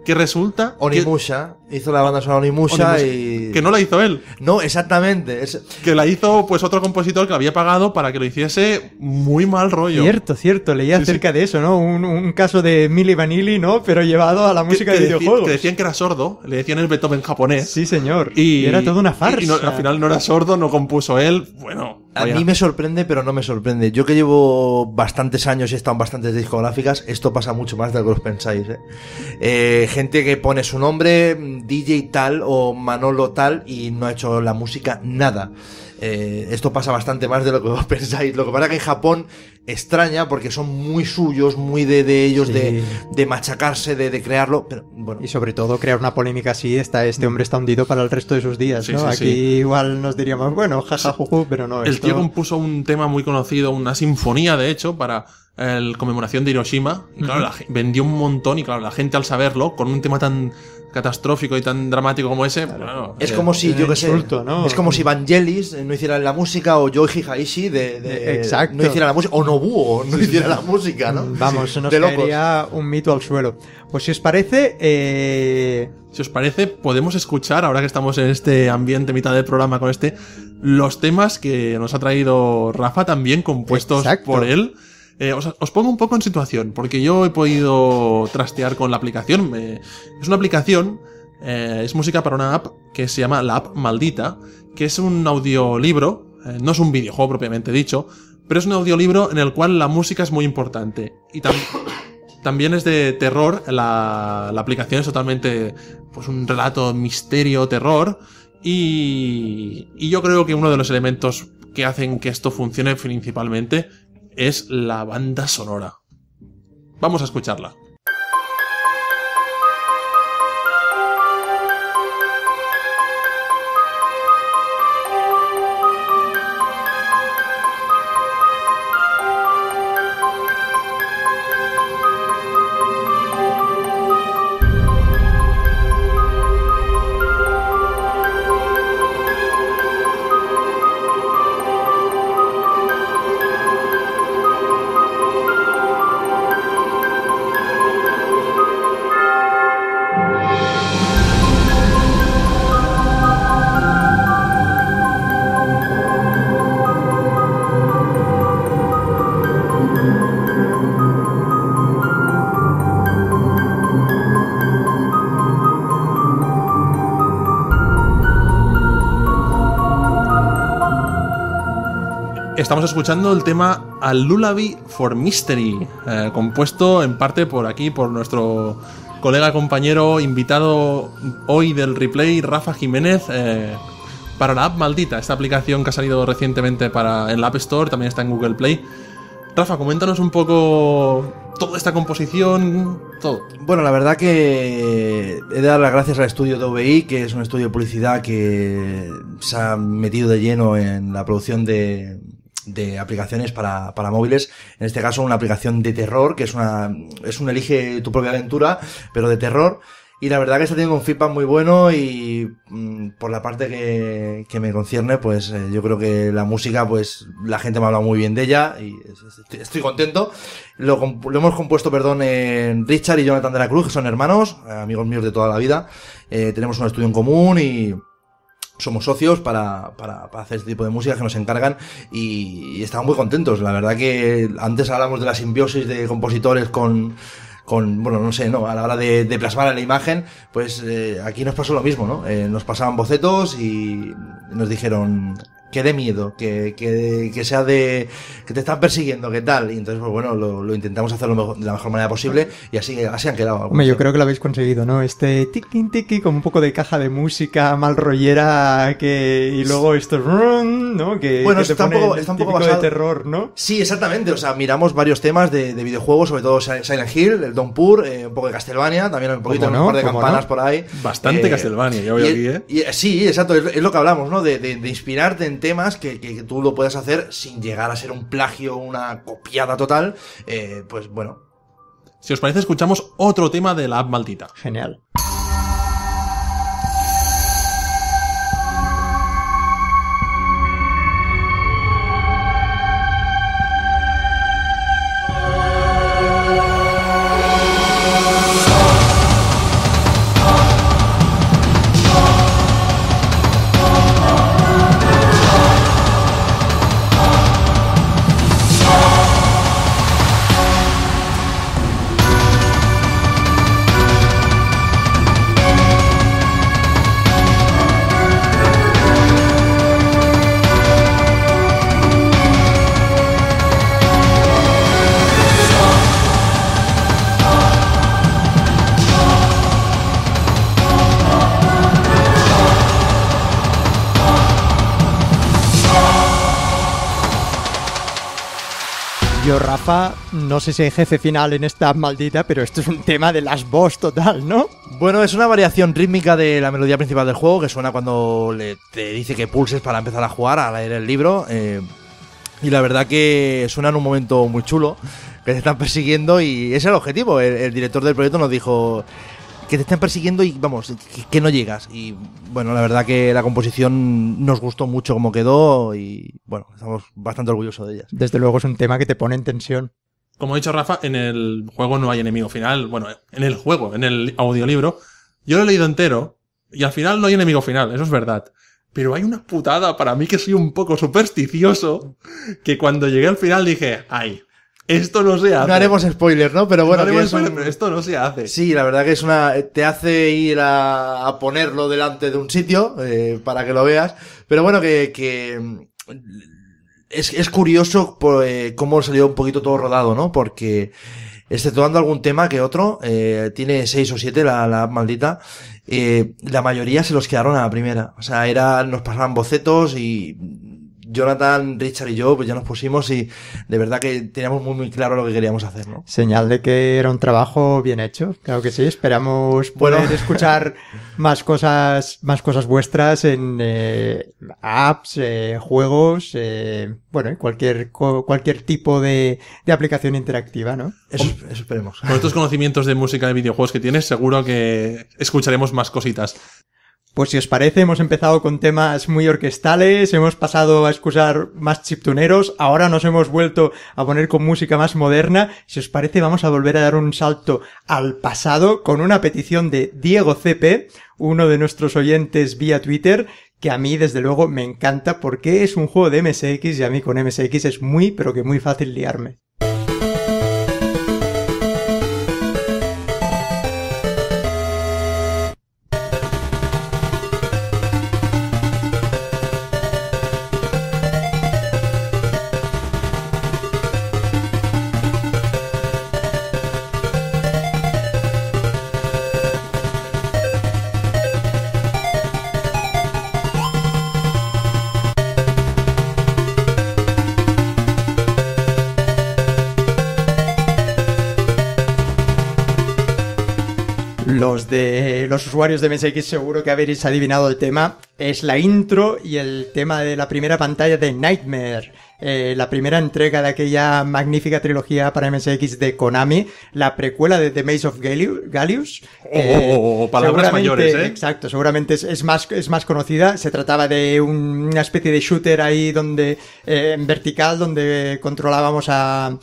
Speaker 1: que resulta que,
Speaker 3: Onimusha, hizo la banda sonora Onimusha,
Speaker 1: Onimusha,
Speaker 3: y...
Speaker 1: que no la hizo él,
Speaker 3: No, exactamente. es-
Speaker 1: que la hizo pues otro compositor que la había pagado para que lo hiciese muy mal rollo.
Speaker 2: Cierto, cierto, leía
Speaker 1: Sí, sí.
Speaker 2: acerca de eso, ¿no? Un, un caso de Milli Vanilli, ¿no? Pero llevado a la
Speaker 1: Que-
Speaker 2: música
Speaker 1: que
Speaker 2: de
Speaker 1: deci-
Speaker 2: videojuegos.
Speaker 1: que decían que era sordo, le decían el Beethoven japonés.
Speaker 2: Sí, señor.
Speaker 1: Y,
Speaker 2: Y, era toda una farsa.
Speaker 1: y no- al final no era sordo, no compuso él. Bueno,
Speaker 3: A mí me sorprende, pero no me sorprende. Yo que llevo bastantes años y he estado en bastantes discográficas, esto pasa mucho más de lo que os pensáis. ¿eh? Eh, gente que pone su nombre, mm, DJ tal o Manolo tal, y no ha hecho la música nada. Eh, esto pasa bastante más de lo que os pensáis. Lo que pasa es que en Japón extraña porque son muy suyos, muy de, de ellos,
Speaker 2: Sí.
Speaker 3: de, de machacarse, de, de crearlo. Pero bueno,
Speaker 2: Y sobre todo crear una polémica así, está, este hombre está hundido para el resto de sus días,
Speaker 1: Sí,
Speaker 2: ¿no?
Speaker 1: sí,
Speaker 2: Aquí
Speaker 1: sí.
Speaker 2: igual nos diríamos, bueno, jajajuju, pero no.
Speaker 1: El
Speaker 2: esto-
Speaker 1: tío compuso un tema muy conocido, una sinfonía de hecho, para el conmemoración de Hiroshima. Y claro, la vendió un montón y claro, la gente al saberlo, con un tema tan catastrófico y tan dramático como ese, bueno,
Speaker 3: Es como si, yo que sé,
Speaker 2: insulto, ¿no?
Speaker 3: es como si Vangelis no hiciera la música o Yoji Haishi de, de-
Speaker 2: exacto.
Speaker 3: no hiciera la música o Nobuo no hiciera la música, ¿no?
Speaker 2: Vamos, se nos
Speaker 3: de locos.
Speaker 2: caería un mito al suelo. Pues si os parece, eh,
Speaker 1: Si os parece, podemos escuchar, ahora que estamos en este ambiente mitad del programa con este, los temas que nos ha traído Rafa, también compuestos
Speaker 2: Exacto.
Speaker 1: por él. Eh, os, pongo un poco en situación, porque yo he podido trastear con la aplicación. Es una aplicación, eh, es música para una app que se llama la app Maldita, que es un audiolibro, eh, no es un videojuego propiamente dicho, pero es un audiolibro en el cual la música es muy importante. Y. También es de terror, la, la aplicación es totalmente pues un relato misterio, terror, y, y yo creo que uno de los elementos que hacen que esto funcione principalmente es la banda sonora. Vamos a escucharla. Estamos escuchando el tema A Lullaby for Mystery, eh, compuesto en parte por aquí, por nuestro colega, compañero, invitado hoy del replay, Rafa Jiménez, eh, para la app Maldita, esta aplicación que ha salido recientemente para, en la App Store, también está en Google Play. Rafa, coméntanos un poco toda esta composición, todo.
Speaker 3: Bueno, la verdad que he de dar las gracias al estudio OBI, que es un estudio de publicidad que se ha metido de lleno en la producción de, de aplicaciones para, para móviles. En este caso, una aplicación de terror, que es una, es un elige tu propia aventura, pero de terror. Y la verdad que está teniendo un feedback muy bueno y mm, por la parte que, que me concierne, pues eh, yo creo que la música, pues la gente me ha hablado muy bien de ella y es- es- estoy, contento. Lo, lo hemos compuesto, perdón, en Richard y Jonathan de la Cruz, que son hermanos, amigos míos de toda la vida. Eh, tenemos un estudio en común y somos socios para, para, para hacer este tipo de música que nos encargan y, estamos muy contentos. La verdad que antes hablamos de la simbiosis de compositores con, con bueno, no sé, no, a la hora de, de plasmar en la imagen, pues eh, aquí nos pasó lo mismo, ¿no? Eh, nos pasaban bocetos y nos dijeron que dé miedo, que, que, que sea de que te están persiguiendo, que tal, y entonces pues bueno, lo, lo intentamos hacer lo mejor- de la mejor manera posible y así, así han quedado.
Speaker 2: hombre, yo creo que lo habéis conseguido, ¿no? Este tiki tiki como un poco de caja de música mal rollera que y luego esto ¿no? Que,
Speaker 3: Bueno,
Speaker 2: que te
Speaker 3: está un poco- está un poco basado-
Speaker 2: de terror, ¿no?
Speaker 3: Sí, exactamente. O sea, miramos varios temas de, de videojuegos, sobre todo Si- Silent Hill, el Don Pur, eh, un poco de Castlevania, también un poquito,
Speaker 2: ¿Cómo
Speaker 3: un par de
Speaker 2: ¿Cómo
Speaker 3: campanas
Speaker 2: no?
Speaker 3: por ahí.
Speaker 1: Bastante Castlevania, ya veo
Speaker 3: y-
Speaker 1: aquí, ¿eh?
Speaker 3: y- sí, exacto, es, es lo que hablamos, ¿no? De, de- de inspirarte en temas que, que- que tú lo puedas hacer sin llegar a ser un plagio, una copiada total. Eh, pues bueno,
Speaker 1: Si os parece, escuchamos otro tema de la app maldita.
Speaker 2: Genial. No sé si hay jefe final en esta maldita, pero esto es un tema de las boss total, ¿no?
Speaker 3: Bueno, es una variación rítmica de la melodía principal del juego que suena cuando le, te dice que pulses para empezar a jugar, a leer el libro. eh, y la verdad que suena en un momento muy chulo. que te están persiguiendo y ese es el objetivo. El, el director del proyecto nos dijo que te estén persiguiendo y vamos, que, que no llegas. Y bueno, la verdad que la composición nos gustó mucho como quedó y bueno, estamos bastante orgullosos de ellas.
Speaker 2: Desde luego es un tema que te pone en tensión.
Speaker 1: Como ha dicho Rafa, en el juego no hay enemigo final. Bueno, en el juego, en el audiolibro, yo lo he leído entero y al final no hay enemigo final, eso es verdad. Pero hay una putada para mí que soy un poco supersticioso que cuando llegué al final dije, ay, esto no se hace.
Speaker 3: No haremos spoiler, ¿no? Pero bueno,
Speaker 1: No haremos
Speaker 3: un-
Speaker 1: pero esto no se hace.
Speaker 3: Sí, la verdad que es una. Te hace ir a, a ponerlo delante de un sitio eh, para que lo veas. Pero bueno, que. que es, es curioso por, eh, cómo salió un poquito todo rodado, ¿no? Porque. Exceptuando algún tema que otro, eh, tiene seis o siete la, la maldita, eh, la mayoría se los quedaron a la primera. O sea, era, nos pasaban bocetos y Jonathan, Richard y yo, pues ya nos pusimos y de verdad que teníamos muy muy claro lo que queríamos hacer, ¿no?
Speaker 2: Señal de que era un trabajo bien hecho. Claro que sí. Esperamos poder
Speaker 3: Bueno.
Speaker 2: escuchar más cosas, más cosas vuestras en eh, apps, eh, juegos, eh, bueno, en cualquier co- cualquier tipo de, de aplicación interactiva, ¿no?
Speaker 3: Eso, eso esperemos.
Speaker 1: Con estos conocimientos de música de videojuegos que tienes, seguro que escucharemos más cositas.
Speaker 2: Pues si os parece, hemos empezado con temas muy orquestales, hemos pasado a escuchar más chiptuneros, ahora nos hemos vuelto a poner con música más moderna. Si os parece, vamos a volver a dar un salto al pasado con una petición de Diego CP, uno de nuestros oyentes vía Twitter, que a mí desde luego me encanta porque es un juego de MSX y a mí con MSX es muy, pero que muy fácil liarme. De los usuarios de MSX seguro que habéis adivinado el tema. Es la intro y el tema de la primera pantalla de Nightmare. eh, la primera entrega de aquella magnífica trilogía para MSX de Konami, la precuela de The Maze of Galliu- Gallius. que
Speaker 1: Oh, palabras
Speaker 2: seguramente-
Speaker 1: mayores, ¿eh?
Speaker 2: Exacto, seguramente es, es más, es más conocida. Se trataba de un- una especie de shooter ahí donde, eh, en vertical, donde controlábamos a,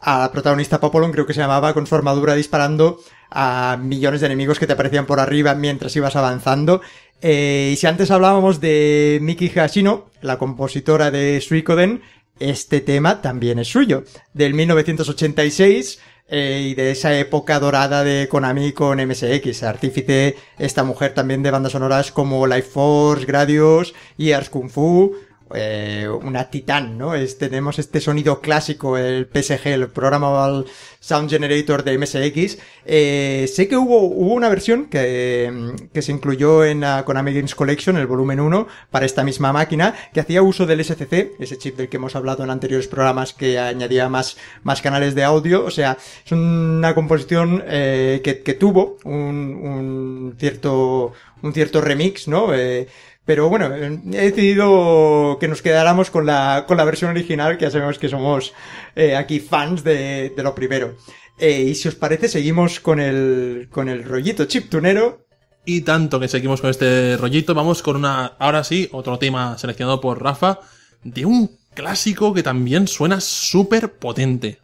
Speaker 2: a la protagonista Popolon, creo que se llamaba, con su armadura disparando a millones de enemigos que te aparecían por arriba mientras ibas avanzando. Eh, y si antes hablábamos de Miki Hashino, la compositora de Suikoden, este tema también es suyo, del 1986, eh, y de esa época dorada de Konami con MSX, artífice esta mujer también de bandas sonoras como Life Force, Gradius, Years Kung Fu, eh, una titán, ¿no? Es- tenemos este sonido clásico, el PSG, el Programmable Sound Generator de MSX. Eh, sé que hubo, hubo una versión que, que se incluyó en la Konami Games Collection, el volumen 1, para esta misma máquina, que hacía uso del SCC, ese chip del que hemos hablado en anteriores programas que añadía más, más canales de audio. O sea, es una composición eh, que, que tuvo un, un cierto, un cierto remix, ¿no? Eh, pero bueno, eh, he decidido que nos quedáramos con la, con la versión original, que ya sabemos que somos eh, aquí fans de, de lo primero. Eh, y si os parece, seguimos con el, con el rollito chiptunero.
Speaker 1: Y tanto que seguimos con este rollito, vamos con una, ahora sí, otro tema seleccionado por Rafa, de un clásico que también suena súper potente.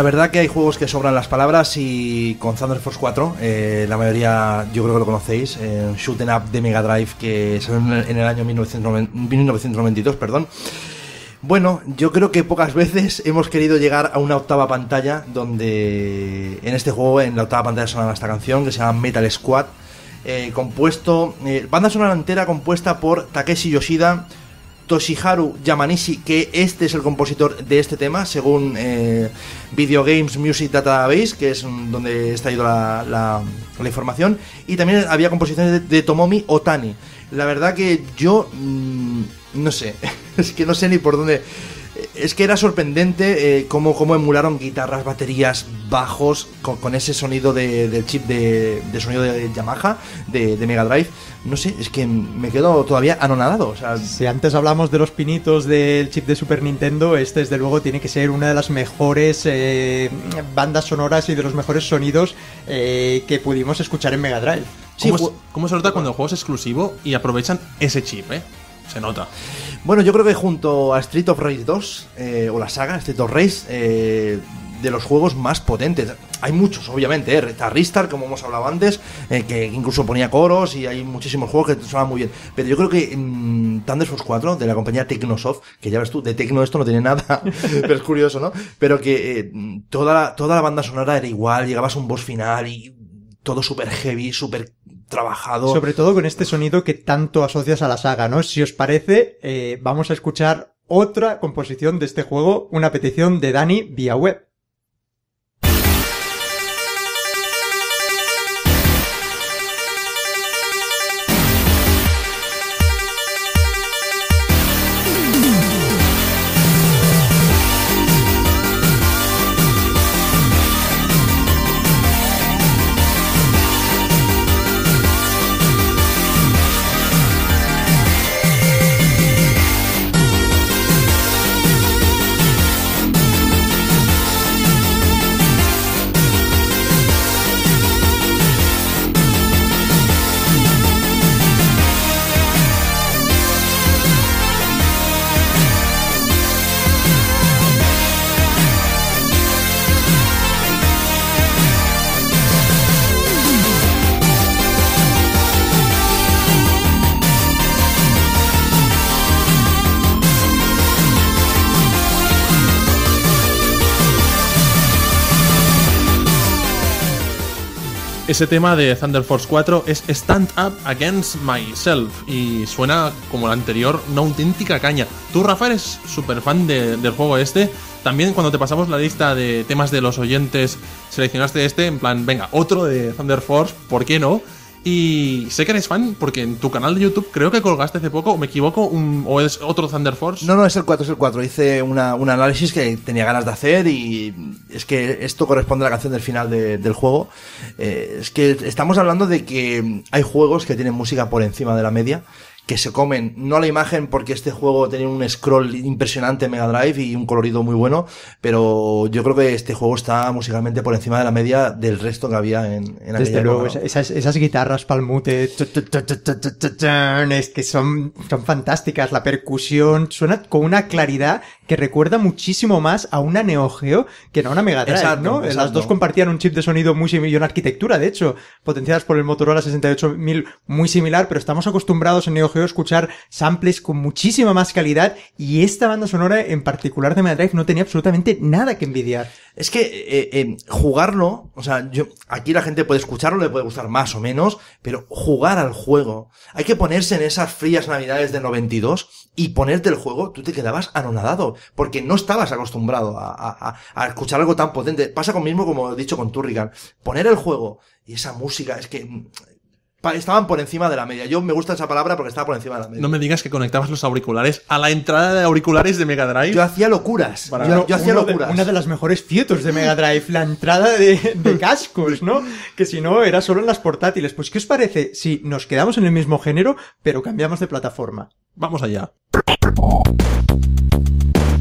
Speaker 3: La verdad que hay juegos que sobran las palabras y con Thunder Force 4, eh, la mayoría yo creo que lo conocéis, eh, Shoot 'em Up de Mega Drive que salió en el, año 1990 1992, perdón. Bueno, yo creo que pocas veces hemos querido llegar a una octava pantalla donde en este juego, en la octava pantalla sonaba esta canción que se llama Metal Squad, eh, compuesto, eh, banda sonora entera compuesta por Takeshi Yoshida, Toshiharu Yamanishi, que este es el compositor de este tema, según eh, Video Games Music Database, que es donde está ido la, información, y también había composiciones de, de Tomomi Otani. La verdad que yo mm, no sé, es que no sé ni por dónde. Es que era sorprendente eh, cómo, cómo emularon guitarras, baterías, bajos con, con ese sonido de- del chip de, de sonido de Yamaha, de, de Mega Drive. No sé, es que me quedo todavía anonadado. O sea,
Speaker 2: Si antes hablamos de los pinitos del chip de Super Nintendo, este desde luego tiene que ser una de las mejores eh, bandas sonoras y de los mejores sonidos eh, que pudimos escuchar en Mega Drive.
Speaker 3: Sí,
Speaker 1: ¿Cómo,
Speaker 3: ju-
Speaker 1: se- cómo se nota cuando el juego es exclusivo y aprovechan ese chip, eh? Se nota.
Speaker 3: Bueno, yo creo que junto a Street of Rage 2, eh, o la saga Street of Rage, eh, de los juegos más potentes. Hay muchos, obviamente, ¿eh? Está como hemos hablado antes, eh, que incluso ponía coros y hay muchísimos juegos que sonaban muy bien. Pero yo creo que mm, Thunder Force 4, de la compañía Tecnosoft, que ya ves tú, de Tecno esto no tiene nada, pero es curioso, ¿no? Pero que eh, toda, la, toda la banda sonora era igual, llegabas a un boss final y todo súper heavy, súper trabajado.
Speaker 2: Sobre todo con este sonido que tanto asocias a la saga, ¿no? Si os parece, eh, vamos a escuchar otra composición de este juego, una petición de Dani vía web.
Speaker 1: Ese tema de Thunder Force 4 es Stand Up Against Myself y suena como el anterior, una auténtica caña. Tú, Rafa, eres súper fan de- del juego este. También cuando te pasamos la lista de temas de los oyentes, seleccionaste este, en plan, venga, otro de Thunder Force, ¿por qué no? Y sé que eres fan porque en tu canal de YouTube creo que colgaste hace poco, me equivoco, o es otro Thunder Force.
Speaker 3: No, no, es el 4, es el 4. Hice una- un análisis que tenía ganas de hacer y es que esto corresponde a la canción del final de- del juego. Eh, es que estamos hablando de que hay juegos que tienen música por encima de la media, que se comen, no la imagen porque este juego tenía un scroll impresionante en Mega Drive y un colorido muy bueno, pero yo creo que este juego está musicalmente por encima de la media del resto que había en, en
Speaker 2: Desde luego,
Speaker 3: época, ¿no?
Speaker 2: esas, esas, guitarras palmute, es que son, son fantásticas, la percusión suena con una claridad que recuerda muchísimo más a una Neo Geo que no a una Mega Drive,
Speaker 3: Exacto,
Speaker 2: ¿no? Las
Speaker 3: exacto.
Speaker 2: dos compartían un chip de sonido muy similar y una arquitectura, de hecho, potenciadas por el Motorola 68000 muy similar, pero estamos acostumbrados en Neo Geo a escuchar samples con muchísima más calidad y esta banda sonora en particular de Mega Drive no tenía absolutamente nada que envidiar.
Speaker 3: Es que eh, eh, jugarlo, o sea, yo aquí la gente puede escucharlo, le puede gustar más o menos, pero jugar al juego, hay que ponerse en esas frías navidades del 92 y ponerte el juego, tú te quedabas anonadado, porque no estabas acostumbrado a, a- a- escuchar algo tan potente. Pasa con mismo como he dicho con Turrican, poner el juego y esa música, es que mm, estaban por encima de la media. Yo me gusta esa palabra porque estaba por encima de la media.
Speaker 1: No me digas que conectabas los auriculares a la entrada de auriculares de Mega Drive.
Speaker 3: Yo hacía locuras,
Speaker 1: Para-
Speaker 3: yo, yo hacía
Speaker 2: de-
Speaker 3: locuras.
Speaker 2: una de las mejores fiestas de Mega Drive, la entrada de, de cascos, ¿no? Que si no, era solo en las portátiles. Pues, ¿qué os parece si nos quedamos en el mismo género, pero cambiamos de plataforma?
Speaker 1: Vamos allá.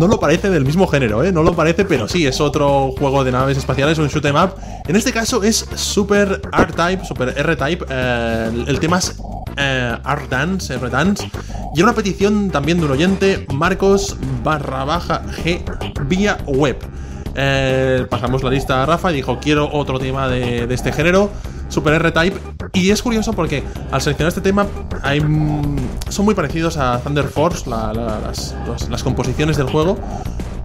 Speaker 1: no lo parece del mismo género, ¿eh? No lo parece, pero sí, es otro juego de naves espaciales, un shoot 'em up. En este caso es Super R-Type, Super R-Type. eh, el, tema es eh, R-Dance, R-Dance. Y una petición también de un oyente, Marcos barra baja G, vía web. Eh, pasamos la lista a Rafa y dijo, quiero otro tema de este género, Super R-Type. Y es curioso porque al seleccionar este tema hay, mm, son muy parecidos a Thunder Force, la- la- las, los- las composiciones del juego.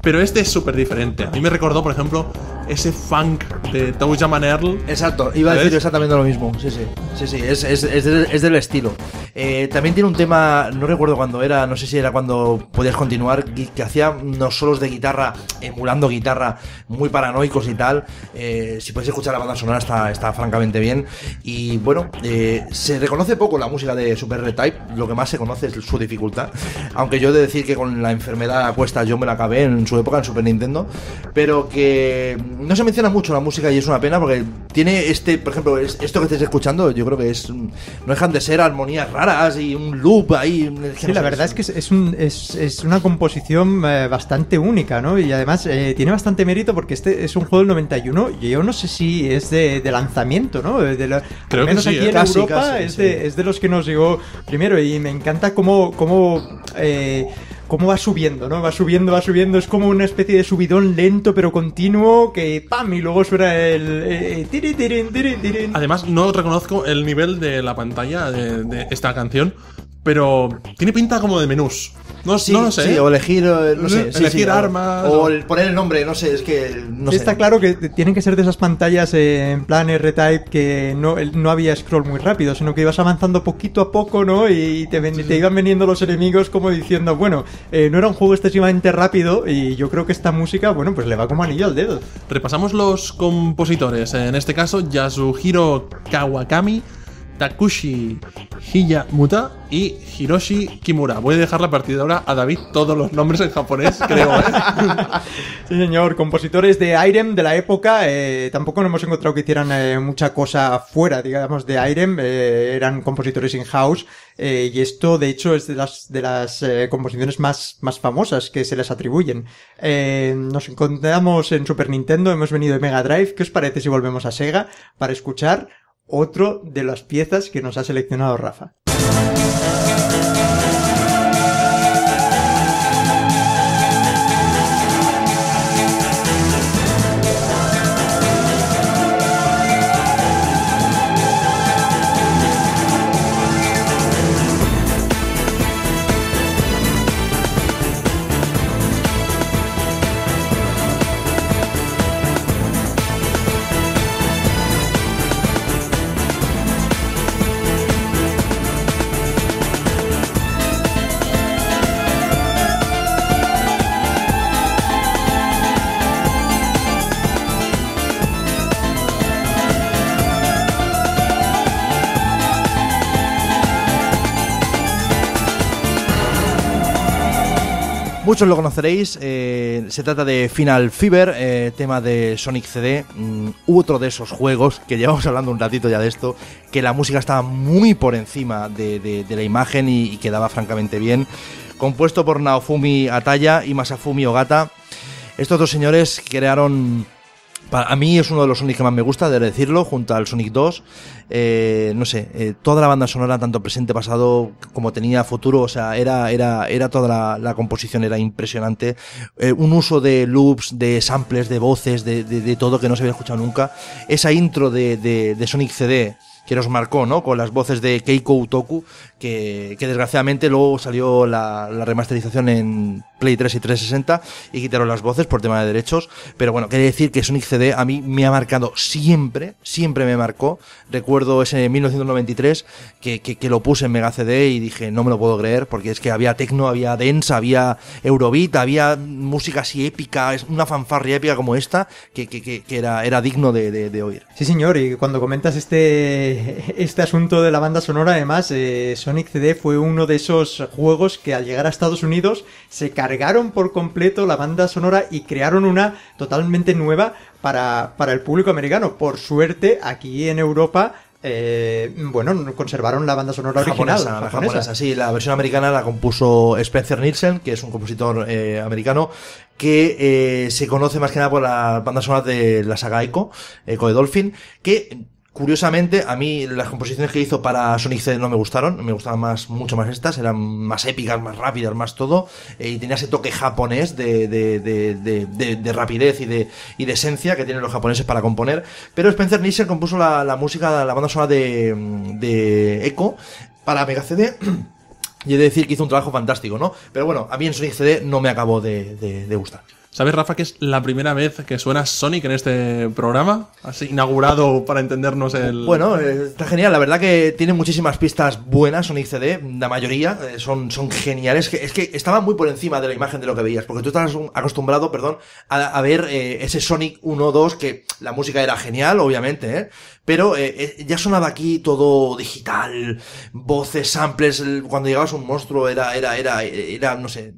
Speaker 1: Pero este es súper diferente. A mí me recordó, por ejemplo, ese funk de and Earl.
Speaker 3: Exacto, iba a decir exactamente lo mismo. Sí, sí, sí, sí, es, es, es del, es del estilo. Eh, también tiene un tema, no recuerdo cuándo era, no sé si era cuando podías continuar, que hacía unos solos de guitarra, emulando guitarra, muy paranoicos y tal. Eh, si podéis escuchar la banda sonora, está, está francamente bien. Y bueno, eh, se reconoce poco la música de Super R-Type, lo que más se conoce es su dificultad. Aunque yo he de decir que con la enfermedad a cuesta yo me la acabé en su época en Super Nintendo, pero que no se menciona mucho la música y es una pena porque tiene este, por ejemplo, es- esto que estáis escuchando, yo creo que es no dejan de ser armonías raras y un loop ahí.
Speaker 2: Sí, la verdad es que es, es un- es- es una composición eh, bastante única, ¿no? Y además eh, tiene bastante mérito porque este es un juego del 91 y yo no sé si es de, de lanzamiento, ¿no? De lo-
Speaker 1: Creo
Speaker 2: al
Speaker 1: que
Speaker 2: menos
Speaker 1: sí,
Speaker 2: aquí
Speaker 1: ¿eh?
Speaker 2: en
Speaker 3: Casi,
Speaker 2: Europa
Speaker 3: casi,
Speaker 2: es,
Speaker 3: sí.
Speaker 2: de, es de los que nos llegó primero y me encanta cómo... cómo eh, cómo va subiendo, ¿no? Va subiendo, va subiendo, es como una especie de subidón lento pero continuo que ¡pam! y luego suena el... eh.
Speaker 1: Además, no reconozco el nivel de la pantalla de esta canción, pero tiene pinta como de menús. No,
Speaker 3: Sí,
Speaker 1: no lo sé.
Speaker 3: sí, o elegir, no sé, sí,
Speaker 1: Elegir armas,
Speaker 3: O,
Speaker 1: o-
Speaker 3: el poner el nombre, no sé, es que. No sé.
Speaker 2: está claro que tienen que ser de esas pantallas eh, en plan R-Type que no, no había scroll muy rápido, sino que ibas avanzando poquito a poco, ¿no? Y te, ven- te iban veniendo los enemigos como diciendo, bueno, eh, no era un juego excesivamente rápido y yo creo que esta música, bueno, pues le va como anillo al dedo.
Speaker 1: Repasamos los compositores. En este caso, Yasuhiro Kawakami, Takushi Hiyamuta y Hiroshi Kimura. Voy a dejar la partida ahora a David todos los nombres en japonés, creo. ¿eh?
Speaker 2: Sí, señor, compositores de Irem de la época, eh, tampoco no hemos encontrado que hicieran eh, mucha cosa fuera, digamos, de Irem, eh, eran compositores in-house, eh, y esto, de hecho, es de las, de las eh, composiciones más, más famosas que se les atribuyen. Eh, nos encontramos en Super Nintendo, hemos venido de Mega Drive, ¿qué os parece si volvemos a Sega para escuchar otro de las piezas que nos ha seleccionado Rafa?
Speaker 3: Muchos lo conoceréis, eh, se trata de Final Fever, eh, tema de Sonic CD, mm, otro de esos juegos que llevamos hablando un ratito ya de esto, que la música estaba muy por encima de, la imagen y, y quedaba francamente bien. Compuesto por Naofumi Ataya y Masafumi Ogata, estos dos señores crearon Pa- A mí es uno de los Sonic que más me gusta, de decirlo, junto al Sonic 2. Eh, no sé, eh, toda la banda sonora, tanto presente, pasado, como tenía futuro, o sea, era, era, era toda la, la composición, era impresionante. Eh, un uso de loops, de samples, de voces, de, de- de todo que no se había escuchado nunca. Esa intro de, de- de Sonic CD que nos marcó, ¿no? Con las voces de Keiko Utoku, que, que desgraciadamente luego salió la, la remasterización en Play 3 y 360 y quitaron las voces por tema de derechos. Pero bueno, quería decir que Sonic CD a mí me ha marcado siempre, siempre me marcó. Recuerdo ese 1993 que, que, lo puse en Mega CD y dije, no me lo puedo creer, porque es que había techno, había dance, había Eurobeat, había música así épica, una fanfarria épica como esta, que, que, era, era digno de, oír.
Speaker 2: Sí, señor, y cuando comentas este, este asunto de la banda sonora, además, eh, Sonic CD fue uno de esos juegos que al llegar a Estados Unidos se cargaron por completo la banda sonora y crearon una totalmente nueva para, para el público americano. Por suerte, aquí en Europa eh, bueno, conservaron la banda sonora original.
Speaker 3: Japonesa, la japonesa, sí. La versión americana la compuso Spencer Nielsen, que es un compositor eh, americano que eh, se conoce más que nada por la banda sonora de la saga Echo, Echo de Dolphin, que Curiosamente, a mí las composiciones que hizo para Sonic CD no me gustaron, me gustaban más, mucho más estas, eran más épicas, más rápidas, más todo, eh, y tenía ese toque japonés de, de, de, de, rapidez y de, y de esencia que tienen los japoneses para componer. Pero Spencer Nielsen compuso la, la música, la banda sonora de, de Echo para Mega CD. Y he de decir que hizo un trabajo fantástico, ¿no? Pero bueno, a mí en Sonic CD no me acabó de, de gustar.
Speaker 1: ¿Sabes, Rafa, que es la primera vez que suena Sonic en este programa? Así inaugurado para entendernos el.
Speaker 3: Bueno, eh, está genial. La verdad que tiene muchísimas pistas buenas Sonic CD. La mayoría eh, son, son geniales. Es que estaba muy por encima de la imagen de lo que veías. Porque tú estás acostumbrado, perdón, a, ver eh, ese Sonic 1-2 que la música era genial, obviamente, ¿eh? Pero ya sonaba aquí todo digital, voces, samples. Cuando llegabas un monstruo era, era, era, era, no sé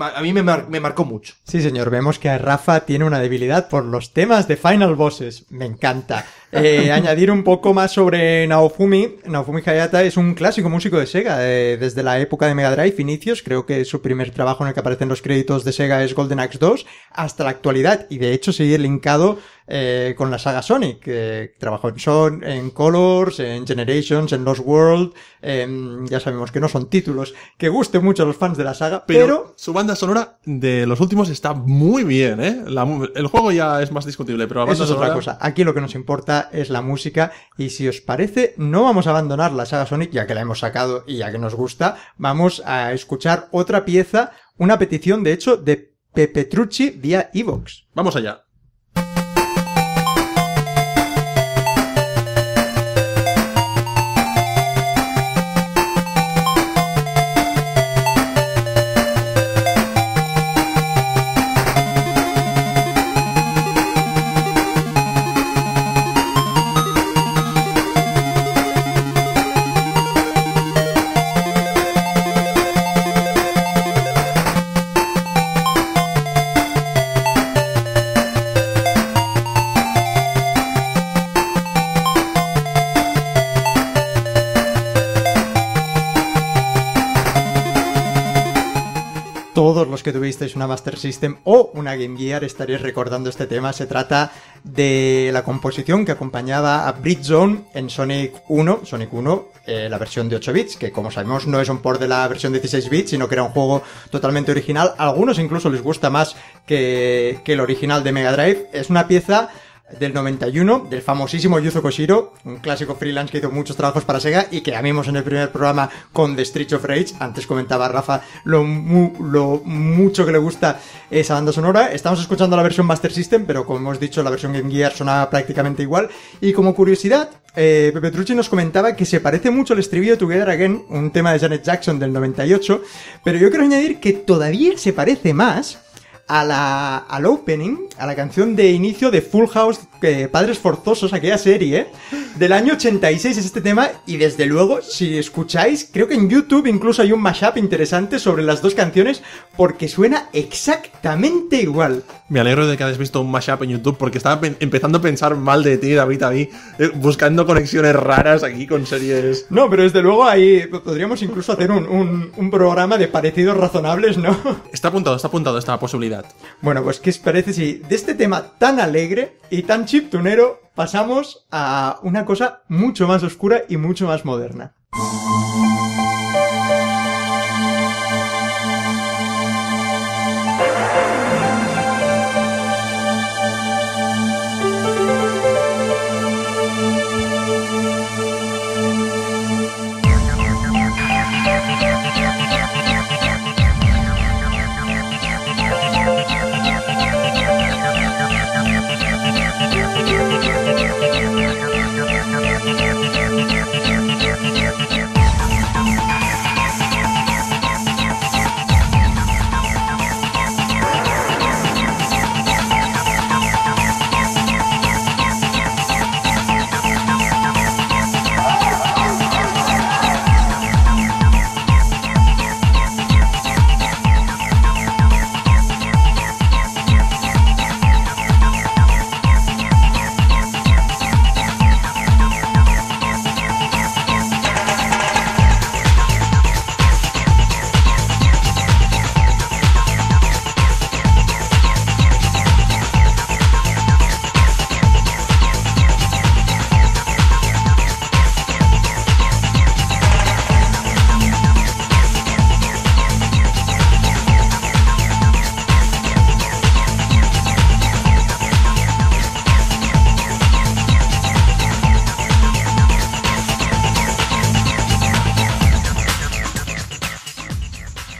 Speaker 3: a mí me, me, marcó mucho.
Speaker 2: Sí, señor, vemos que Rafa tiene una debilidad por los temas de Final Bosses. Me encanta. Eh, añadir un poco más sobre Naofumi. Naofumi Hayata es un clásico músico de Sega, eh, desde la época de Mega Drive, inicios, creo que su primer trabajo en el que aparecen los créditos de Sega es Golden Axe 2, hasta la actualidad, y de hecho sigue linkado eh, con la saga Sonic, que trabajó en Son, en Colors, en Generations, en Lost World, ya sabemos que no son títulos que gusten mucho a los fans de la saga, pero...
Speaker 1: su banda sonora de los últimos está muy bien, ¿eh? el juego ya es más discutible, pero la banda
Speaker 2: Eso es otra cosa. Aquí lo que nos importa es la música y si os parece, no vamos a abandonar la saga Sonic, ya que la hemos sacado y ya que nos gusta, vamos a escuchar otra pieza, una petición de hecho de Pepe Trucci vía Evox.
Speaker 1: Vamos allá.
Speaker 2: Que tuvisteis una Master System o una Game Gear estaréis recordando este tema. Se trata de la composición que acompañaba a Bridge Zone en Sonic 1, Sonic 1, eh, la versión de 8 bits, que como sabemos no es un port de la versión de 16 bits, sino que era un juego totalmente original. A algunos incluso les gusta más que, que el original de Mega Drive. Es una pieza del 91, del famosísimo Yuzo Koshiro, un clásico freelance que hizo muchos trabajos para Sega y que amimos en el primer programa con The Streets of Rage. Antes comentaba Rafa lo, lo mucho que le gusta esa banda sonora. Estamos escuchando la versión Master System, pero como hemos dicho, la versión Game Gear sonaba prácticamente igual. Y como curiosidad, eh, Pepe Trucci nos comentaba que se parece mucho al estribillo Together Again, un tema de Janet Jackson del 98, pero yo quiero añadir que todavía se parece más a la, al opening, a la canción de inicio de Full House, eh, Padres Forzosos, aquella serie, del año 86 es este tema, y desde luego, si escucháis, creo que en YouTube incluso hay un mashup interesante sobre las dos canciones, porque suena exactamente igual.
Speaker 1: Me alegro de que hayas visto un mashup en YouTube, porque estaba empezando a pensar mal de ti, David, David, eh, buscando conexiones raras aquí con series.
Speaker 2: No, pero desde luego ahí podríamos incluso hacer un, un, un programa de parecidos razonables, ¿no?
Speaker 1: Está apuntado, está apuntado esta posibilidad.
Speaker 2: Bueno, pues ¿qué os parece si de este tema tan alegre y tan chiptunero pasamos a una cosa mucho más oscura y mucho más moderna?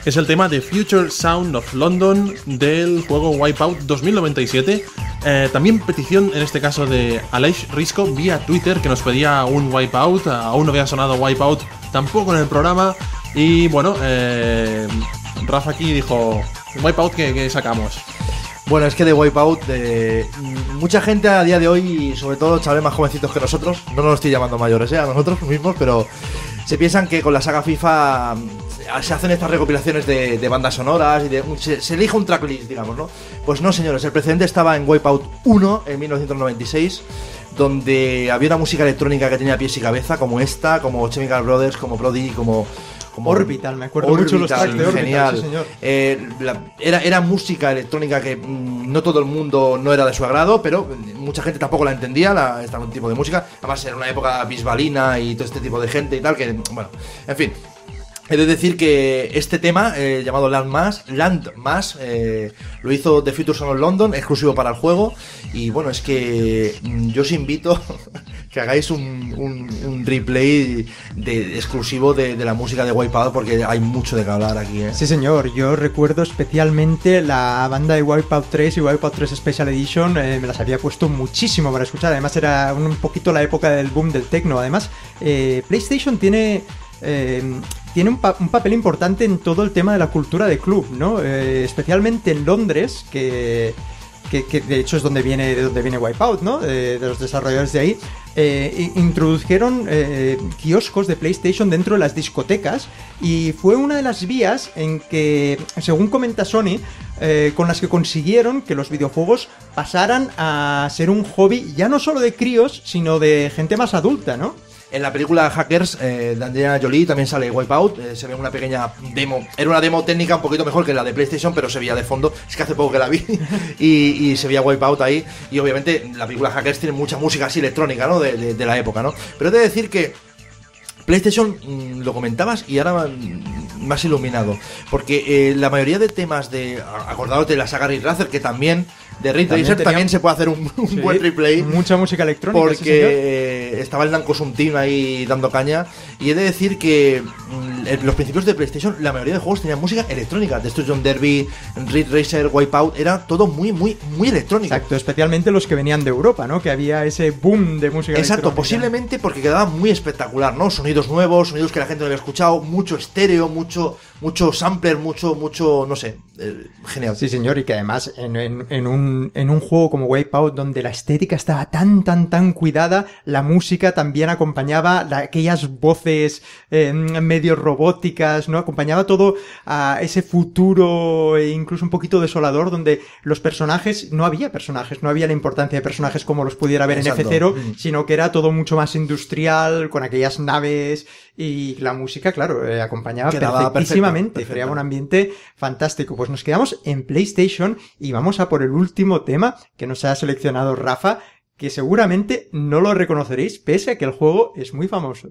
Speaker 1: Es el tema de Future Sound of London del juego Wipeout 2097. Eh, también petición, en este caso de Aleix Risco, vía Twitter, que nos pedía un Wipeout. Aún no había sonado Wipeout tampoco en el programa. Y bueno, eh, Rafa aquí dijo: Wipeout que, sacamos.
Speaker 3: Bueno, es que de Wipeout, de mucha gente a día de hoy, sobre todo chavales más jovencitos que nosotros, no nos estoy llamando mayores, ¿eh? a nosotros mismos, pero se piensan que con la saga FIFA mm, se hacen estas recopilaciones de, bandas sonoras y de, se, elige un tracklist, digamos, ¿no? Pues no, señores, el precedente estaba en Wipeout 1 en 1996, donde había una música electrónica que tenía pies y cabeza, como esta, como Chemical Brothers, como Brody, como como
Speaker 2: Orbital, me acuerdo Orbital, mucho los tracks de Orbital,
Speaker 3: genial.
Speaker 2: sí, señor.
Speaker 3: Eh, la, era, era música electrónica que mmm, no todo el mundo no era de su agrado, pero mucha gente tampoco la entendía, la, este tipo de música. Además, era una época bisbalina y todo este tipo de gente y tal, que, bueno, en fin. He de decir que este tema, eh, llamado Land Mass, Land Mass eh, lo hizo The Future Son of London, exclusivo para el juego. Y bueno, es que mm, yo os invito que hagáis un, replay de, exclusivo de, la música de Wipeout porque hay mucho de que hablar aquí. ¿eh?
Speaker 2: Sí, señor. Yo recuerdo especialmente la banda de Wipeout 3 y Wipeout 3 Special Edition. Eh, me las había puesto muchísimo para escuchar. Además, era un poquito la época del boom del techno. Además, PlayStation tiene. Eh, tiene un, pa un, papel importante en todo el tema de la cultura de club, ¿no? Eh, especialmente en Londres, que, de hecho es donde viene, de donde viene Wipeout, ¿no? Eh, de los desarrolladores de ahí. Eh, introdujeron kioscos de PlayStation dentro de las discotecas y fue una de las vías en que, según comenta Sony, con las que consiguieron que los videojuegos pasaran a ser un hobby ya no solo de críos, sino de gente más adulta, ¿no?
Speaker 3: En la película Hackers eh, de Angelina Jolie también sale Wipeout, eh, se ve una pequeña demo. Era una demo técnica un poquito mejor que la de PlayStation, pero se veía de fondo. Es que hace poco que la vi y, y, se veía Wipeout ahí. Y obviamente la película Hackers tiene mucha música así electrónica, ¿no? De, la época, ¿no? Pero he de decir que PlayStation mmm, lo comentabas y ahora más iluminado. Porque eh, la mayoría de temas de. Acordados de la saga Ray Racer, que también. De Tracer también, también, se puede hacer un, un
Speaker 2: sí,
Speaker 3: buen replay.
Speaker 2: Mucha música electrónica.
Speaker 3: Porque sí, estaba el Namco Team ahí dando caña. Y he de decir que en los principios de PlayStation, la mayoría de juegos tenían música electrónica. Destruction Derby, Ridge Racer, Wipeout, era todo muy, muy, muy electrónico.
Speaker 2: Exacto, especialmente los que venían de Europa, ¿no? Que había ese boom de música
Speaker 3: Exacto, posiblemente porque quedaba muy espectacular, ¿no? Sonidos nuevos, sonidos que la gente no había escuchado, mucho estéreo, mucho, mucho sampler, mucho, mucho, no sé, eh, genial.
Speaker 2: Sí, señor, y que además en, en, en, un, en un juego como Wipeout, donde la estética estaba tan, tan, tan cuidada, la música también acompañaba la, aquellas voces eh, medio robóticas, ¿no? Acompañaba todo a ese futuro e incluso un poquito desolador, donde los personajes, no había personajes, no había la importancia de personajes como los pudiera ver Exacto. en F0, mm. sino que era todo mucho más industrial, con aquellas naves y la música, claro, eh, acompañaba
Speaker 3: Quedaba
Speaker 2: perfectísimamente,
Speaker 3: perfecto,
Speaker 2: creaba un ambiente fantástico. Pues nos quedamos en PlayStation y vamos a por el último tema que nos ha seleccionado Rafa, que seguramente no lo reconoceréis pese a que el juego es muy famoso.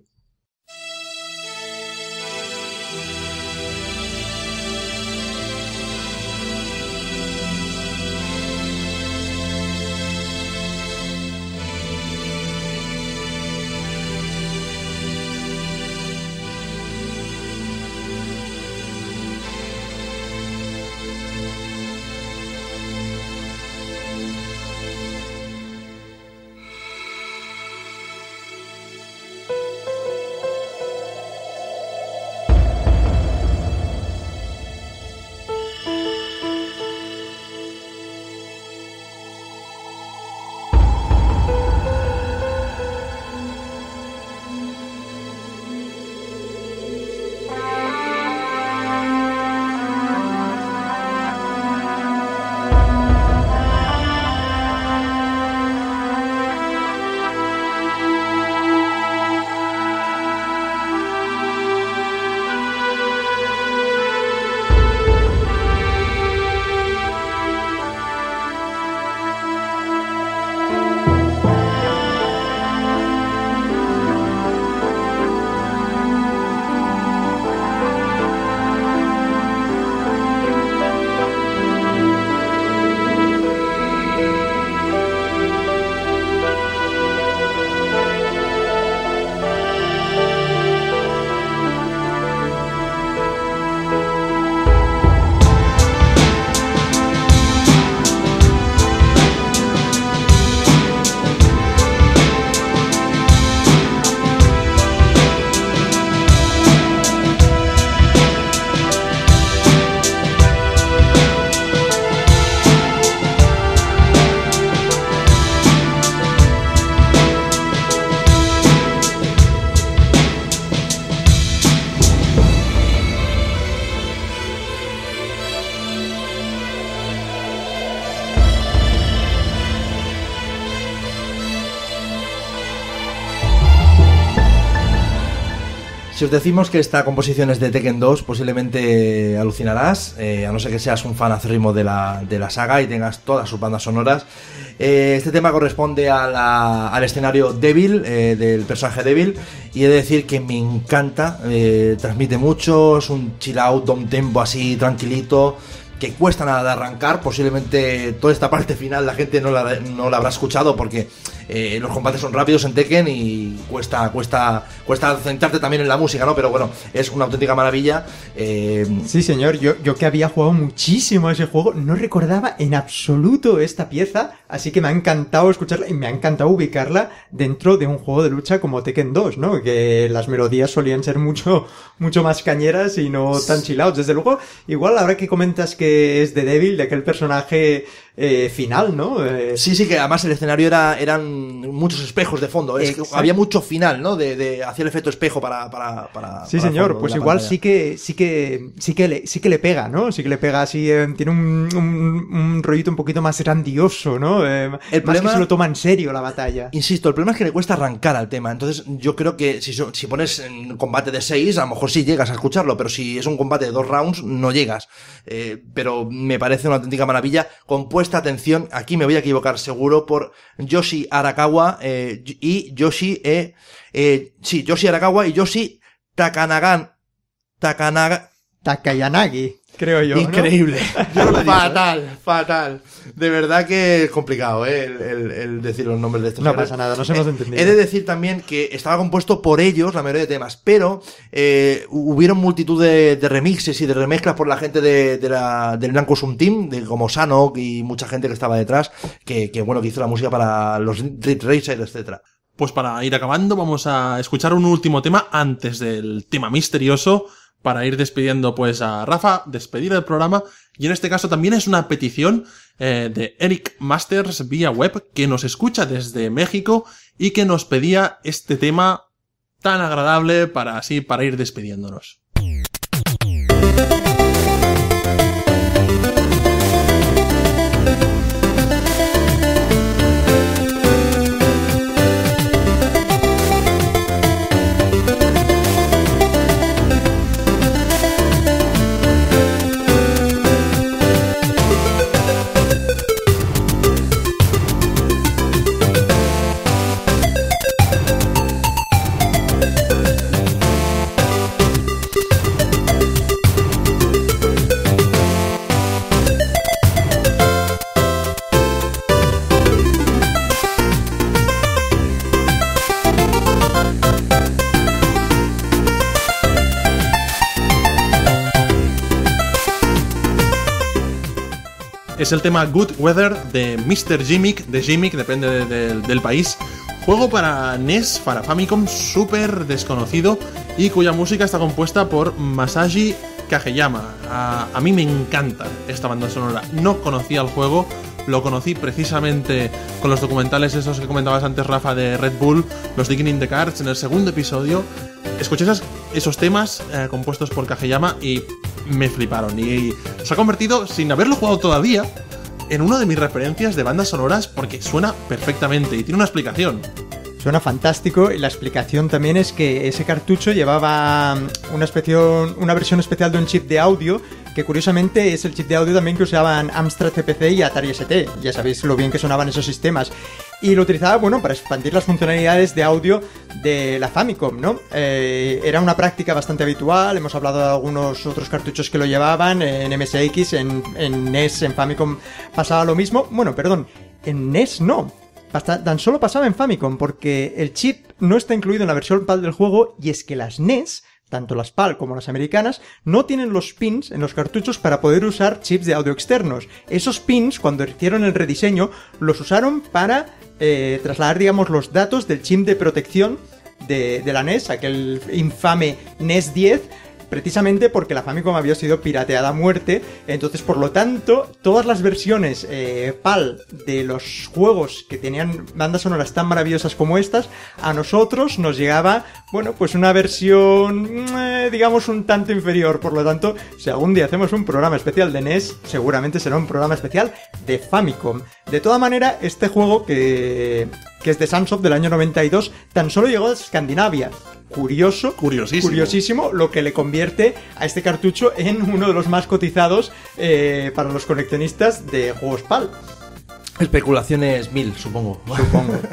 Speaker 3: Si os decimos que esta composición es de Tekken 2, posiblemente alucinarás, eh, a no ser que seas un fan acérrimo de la, de la saga y tengas todas sus bandas sonoras. Eh, este tema corresponde a al escenario Devil, eh, del personaje Devil, y he de decir que me encanta, transmite mucho, es un chill out, don tempo así, tranquilito, que cuesta nada de arrancar, posiblemente toda esta parte final la gente no la, no la habrá escuchado porque eh, los combates son rápidos en Tekken y cuesta, cuesta, cuesta centrarte también en la música, ¿no? Pero bueno, es una auténtica maravilla. eh,
Speaker 2: Sí, señor, yo, yo que había jugado muchísimo a ese juego, no recordaba en absoluto esta pieza, así que me ha encantado escucharla y me ha encantado ubicarla dentro de un juego de lucha como Tekken 2, ¿no? Que las melodías solían ser mucho, mucho más cañeras y no tan chillados. Desde luego, igual ahora que comentas que es de Devil, de aquel personaje eh, final, ¿no? Eh,
Speaker 3: Sí, sí, que además el escenario era, eran muchos espejos de fondo. Es que
Speaker 2: Exacto.
Speaker 3: había mucho final, ¿no? De, de hacer el efecto espejo para. para, para
Speaker 2: Sí,
Speaker 3: para
Speaker 2: señor, pues igual
Speaker 3: pantalla.
Speaker 2: sí que, sí que, sí que le, sí que le pega, ¿no? Sí que le pega así, eh, tiene un, un, un rollito un poquito más grandioso, ¿no? Eh, más
Speaker 3: problema-
Speaker 2: que se lo toma en serio la batalla.
Speaker 3: Insisto, el problema es que le cuesta arrancar al tema. Entonces, yo creo que si, si pones en combate de 6, a lo mejor sí llegas a escucharlo, pero si es un combate de dos rounds, no llegas. Eh, pero me parece una auténtica maravilla. Compuesta, atención, aquí me voy a equivocar seguro, por Yoshi Arakawa eh, y Yoshi, eh, eh, sí, Yoshi Arakawa y Yoshi Takanagan. Takanaga.
Speaker 2: Takayanagi, creo yo. ¿no?
Speaker 3: Increíble.
Speaker 1: No he dicho,
Speaker 3: fatal, fatal. De verdad que es complicado, ¿eh? El, el- el decir los nombres de estos
Speaker 2: No pasa nada, nos hemos
Speaker 3: Eh,
Speaker 2: entendido.
Speaker 3: He de decir también que estaba compuesto por ellos la mayoría de temas, pero eh, hubieron multitud de, de remixes y de remezclas por la gente de, de la, del Blanco Sum Team, de, como Sanok y mucha gente que estaba detrás, que, que bueno, que hizo la música para los Street Racers, etcétera.
Speaker 1: Pues para ir acabando, vamos a escuchar un último tema antes del tema misterioso, para ir despidiendo pues a Rafa, despedir el programa, y en este caso también es una petición eh, de Eric Masters vía web, que nos escucha desde México y que nos pedía este tema tan agradable para así, para ir despidiéndonos. Es el tema Good Weather de Mr. Jimmick, de Jimmick, depende de- de- del país. Juego para NES, para Famicom, súper desconocido y cuya música está compuesta por Masashi Kageyama. A, a mí me encanta esta banda sonora. No conocía el juego, lo conocí precisamente con los documentales esos que comentabas antes, Rafa, de Red Bull, los Digging in the Cards, en el segundo episodio. Escuché esas- esos temas eh, compuestos por Kageyama y me fliparon. Y se ha convertido, sin haberlo jugado todavía, en una de mis referencias de bandas sonoras porque suena perfectamente y tiene una explicación.
Speaker 2: Suena fantástico y la explicación también es que ese cartucho llevaba mm, una, especie, una versión especial de un chip de audio que curiosamente es el chip de audio también que usaban Amstrad CPC y Atari ST. Ya sabéis lo bien que sonaban esos sistemas. Y lo utilizaba, bueno, para expandir las funcionalidades de audio de la Famicom, ¿no? Eh, era una práctica bastante habitual, hemos hablado de algunos otros cartuchos que lo llevaban, en MSX, en, en NES, en Famicom pasaba lo mismo. Bueno, perdón, en NES no. Hasta tan solo pasaba en Famicom, porque el chip no está incluido en la versión PAL del juego, y es que las NES, tanto las PAL como las americanas, no tienen los pins en los cartuchos para poder usar chips de audio externos. Esos pins, cuando hicieron el rediseño, los usaron para eh, trasladar, digamos, los datos del chip de protección de, de la NES, aquel infame NES 10, precisamente porque la Famicom había sido pirateada a muerte. Entonces, por lo tanto, todas las versiones eh, PAL de los juegos que tenían bandas sonoras tan maravillosas como estas, a nosotros nos llegaba, bueno, pues una versión, eh, digamos, un tanto inferior. Por lo tanto, si algún día hacemos un programa especial de NES, seguramente será un programa especial de Famicom. De toda manera, este juego que que es de Sunsoft del año 92, tan solo llegó a Escandinavia. Curioso,
Speaker 1: Curiosísimo.
Speaker 2: curiosísimo, lo que le convierte a este cartucho en uno de los más cotizados eh, para los coleccionistas de juegos PAL,
Speaker 3: Especulaciones mil, supongo.
Speaker 2: supongo.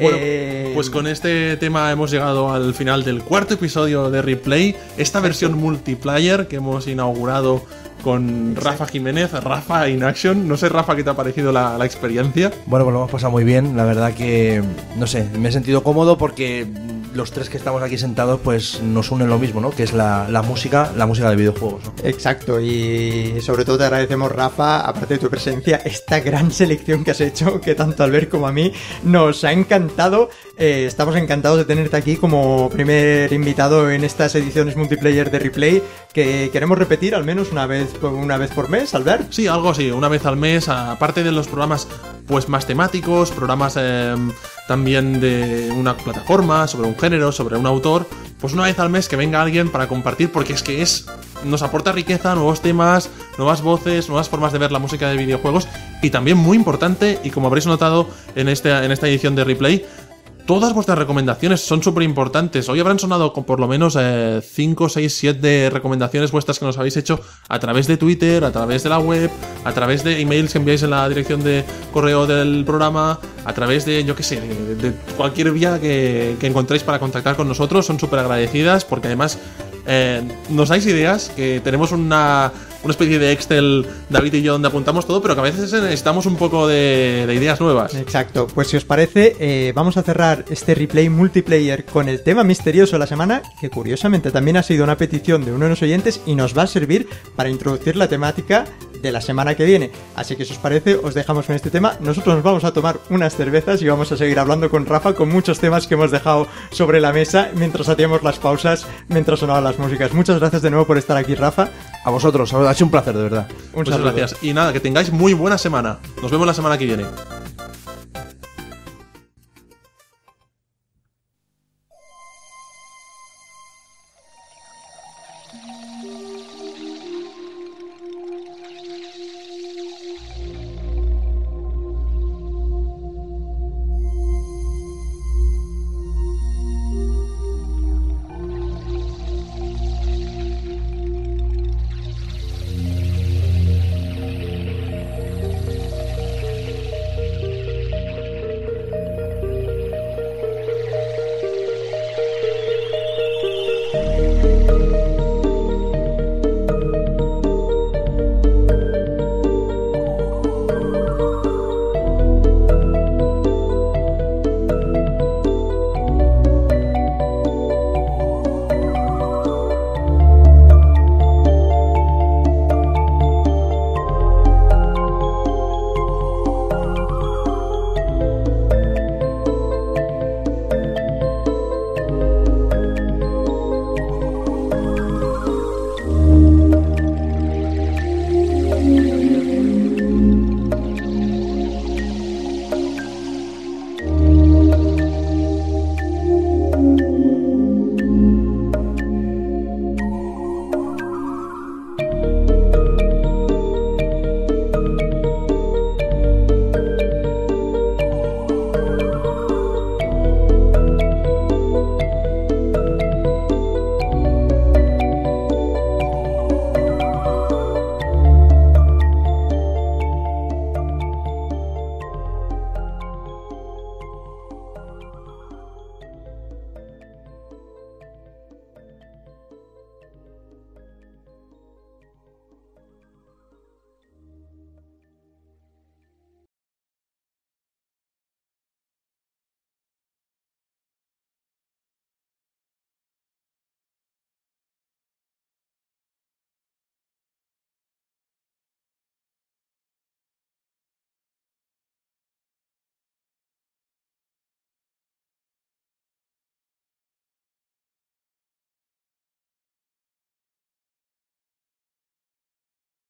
Speaker 1: Bueno,
Speaker 2: Eh,
Speaker 1: pues con este tema hemos llegado al final del cuarto episodio de Replay. Esta versión multiplayer que hemos inaugurado con Rafa Jiménez, Rafa in Action. No sé, Rafa, qué te ha parecido la, la experiencia.
Speaker 3: Bueno, pues lo hemos pasado muy bien. La verdad que, no sé, me he sentido cómodo porque los tres que estamos aquí sentados, pues nos unen lo mismo, ¿no? Que es la, la música, la música de videojuegos. ¿no?
Speaker 2: Exacto, y sobre todo te agradecemos, Rafa, aparte de tu presencia, esta gran selección que has hecho, que tanto al ver como a mí nos ha encantado. Eh, estamos encantados de tenerte aquí como primer invitado en estas ediciones multiplayer de replay, que queremos repetir al menos una vez, una vez por mes, Albert.
Speaker 1: Sí, algo así, una vez al mes, aparte de los programas pues más temáticos, programas eh, también de una plataforma, sobre un género, sobre un autor, pues una vez al mes que venga alguien para compartir, porque es que es nos aporta riqueza, nuevos temas, nuevas voces, nuevas formas de ver la música de videojuegos y también muy importante, y como habréis notado en, este, en esta edición de Replay, Todas vuestras recomendaciones son súper importantes. Hoy habrán sonado con por lo menos 5, 6, 7 recomendaciones vuestras que nos habéis hecho a través de Twitter, a través de la web, a través de emails que enviáis en la dirección de correo del programa, a través de, yo qué sé, de, cualquier vía que, que encontréis para contactar con nosotros. Son súper agradecidas porque además eh, nos dais ideas, que tenemos una, una especie de Excel, David y yo, donde apuntamos todo, pero que a veces necesitamos un poco de, de ideas nuevas.
Speaker 2: Exacto, pues si os parece, eh, vamos a cerrar este replay multiplayer con el tema misterioso de la semana, que curiosamente también ha sido una petición de uno de los oyentes y nos va a servir para introducir la temática de la semana que viene. Así que si os parece, os dejamos con este tema. Nosotros nos vamos a tomar unas cervezas y vamos a seguir hablando con Rafa con muchos temas que hemos dejado sobre la mesa mientras hacíamos las pausas, mientras sonaban las músicas. Muchas gracias de nuevo por estar aquí, Rafa.
Speaker 3: A vosotros, ha sido un placer, de verdad.
Speaker 1: Muchas
Speaker 2: saludo.
Speaker 1: gracias. Y nada, que tengáis muy buena semana. Nos vemos la semana que viene.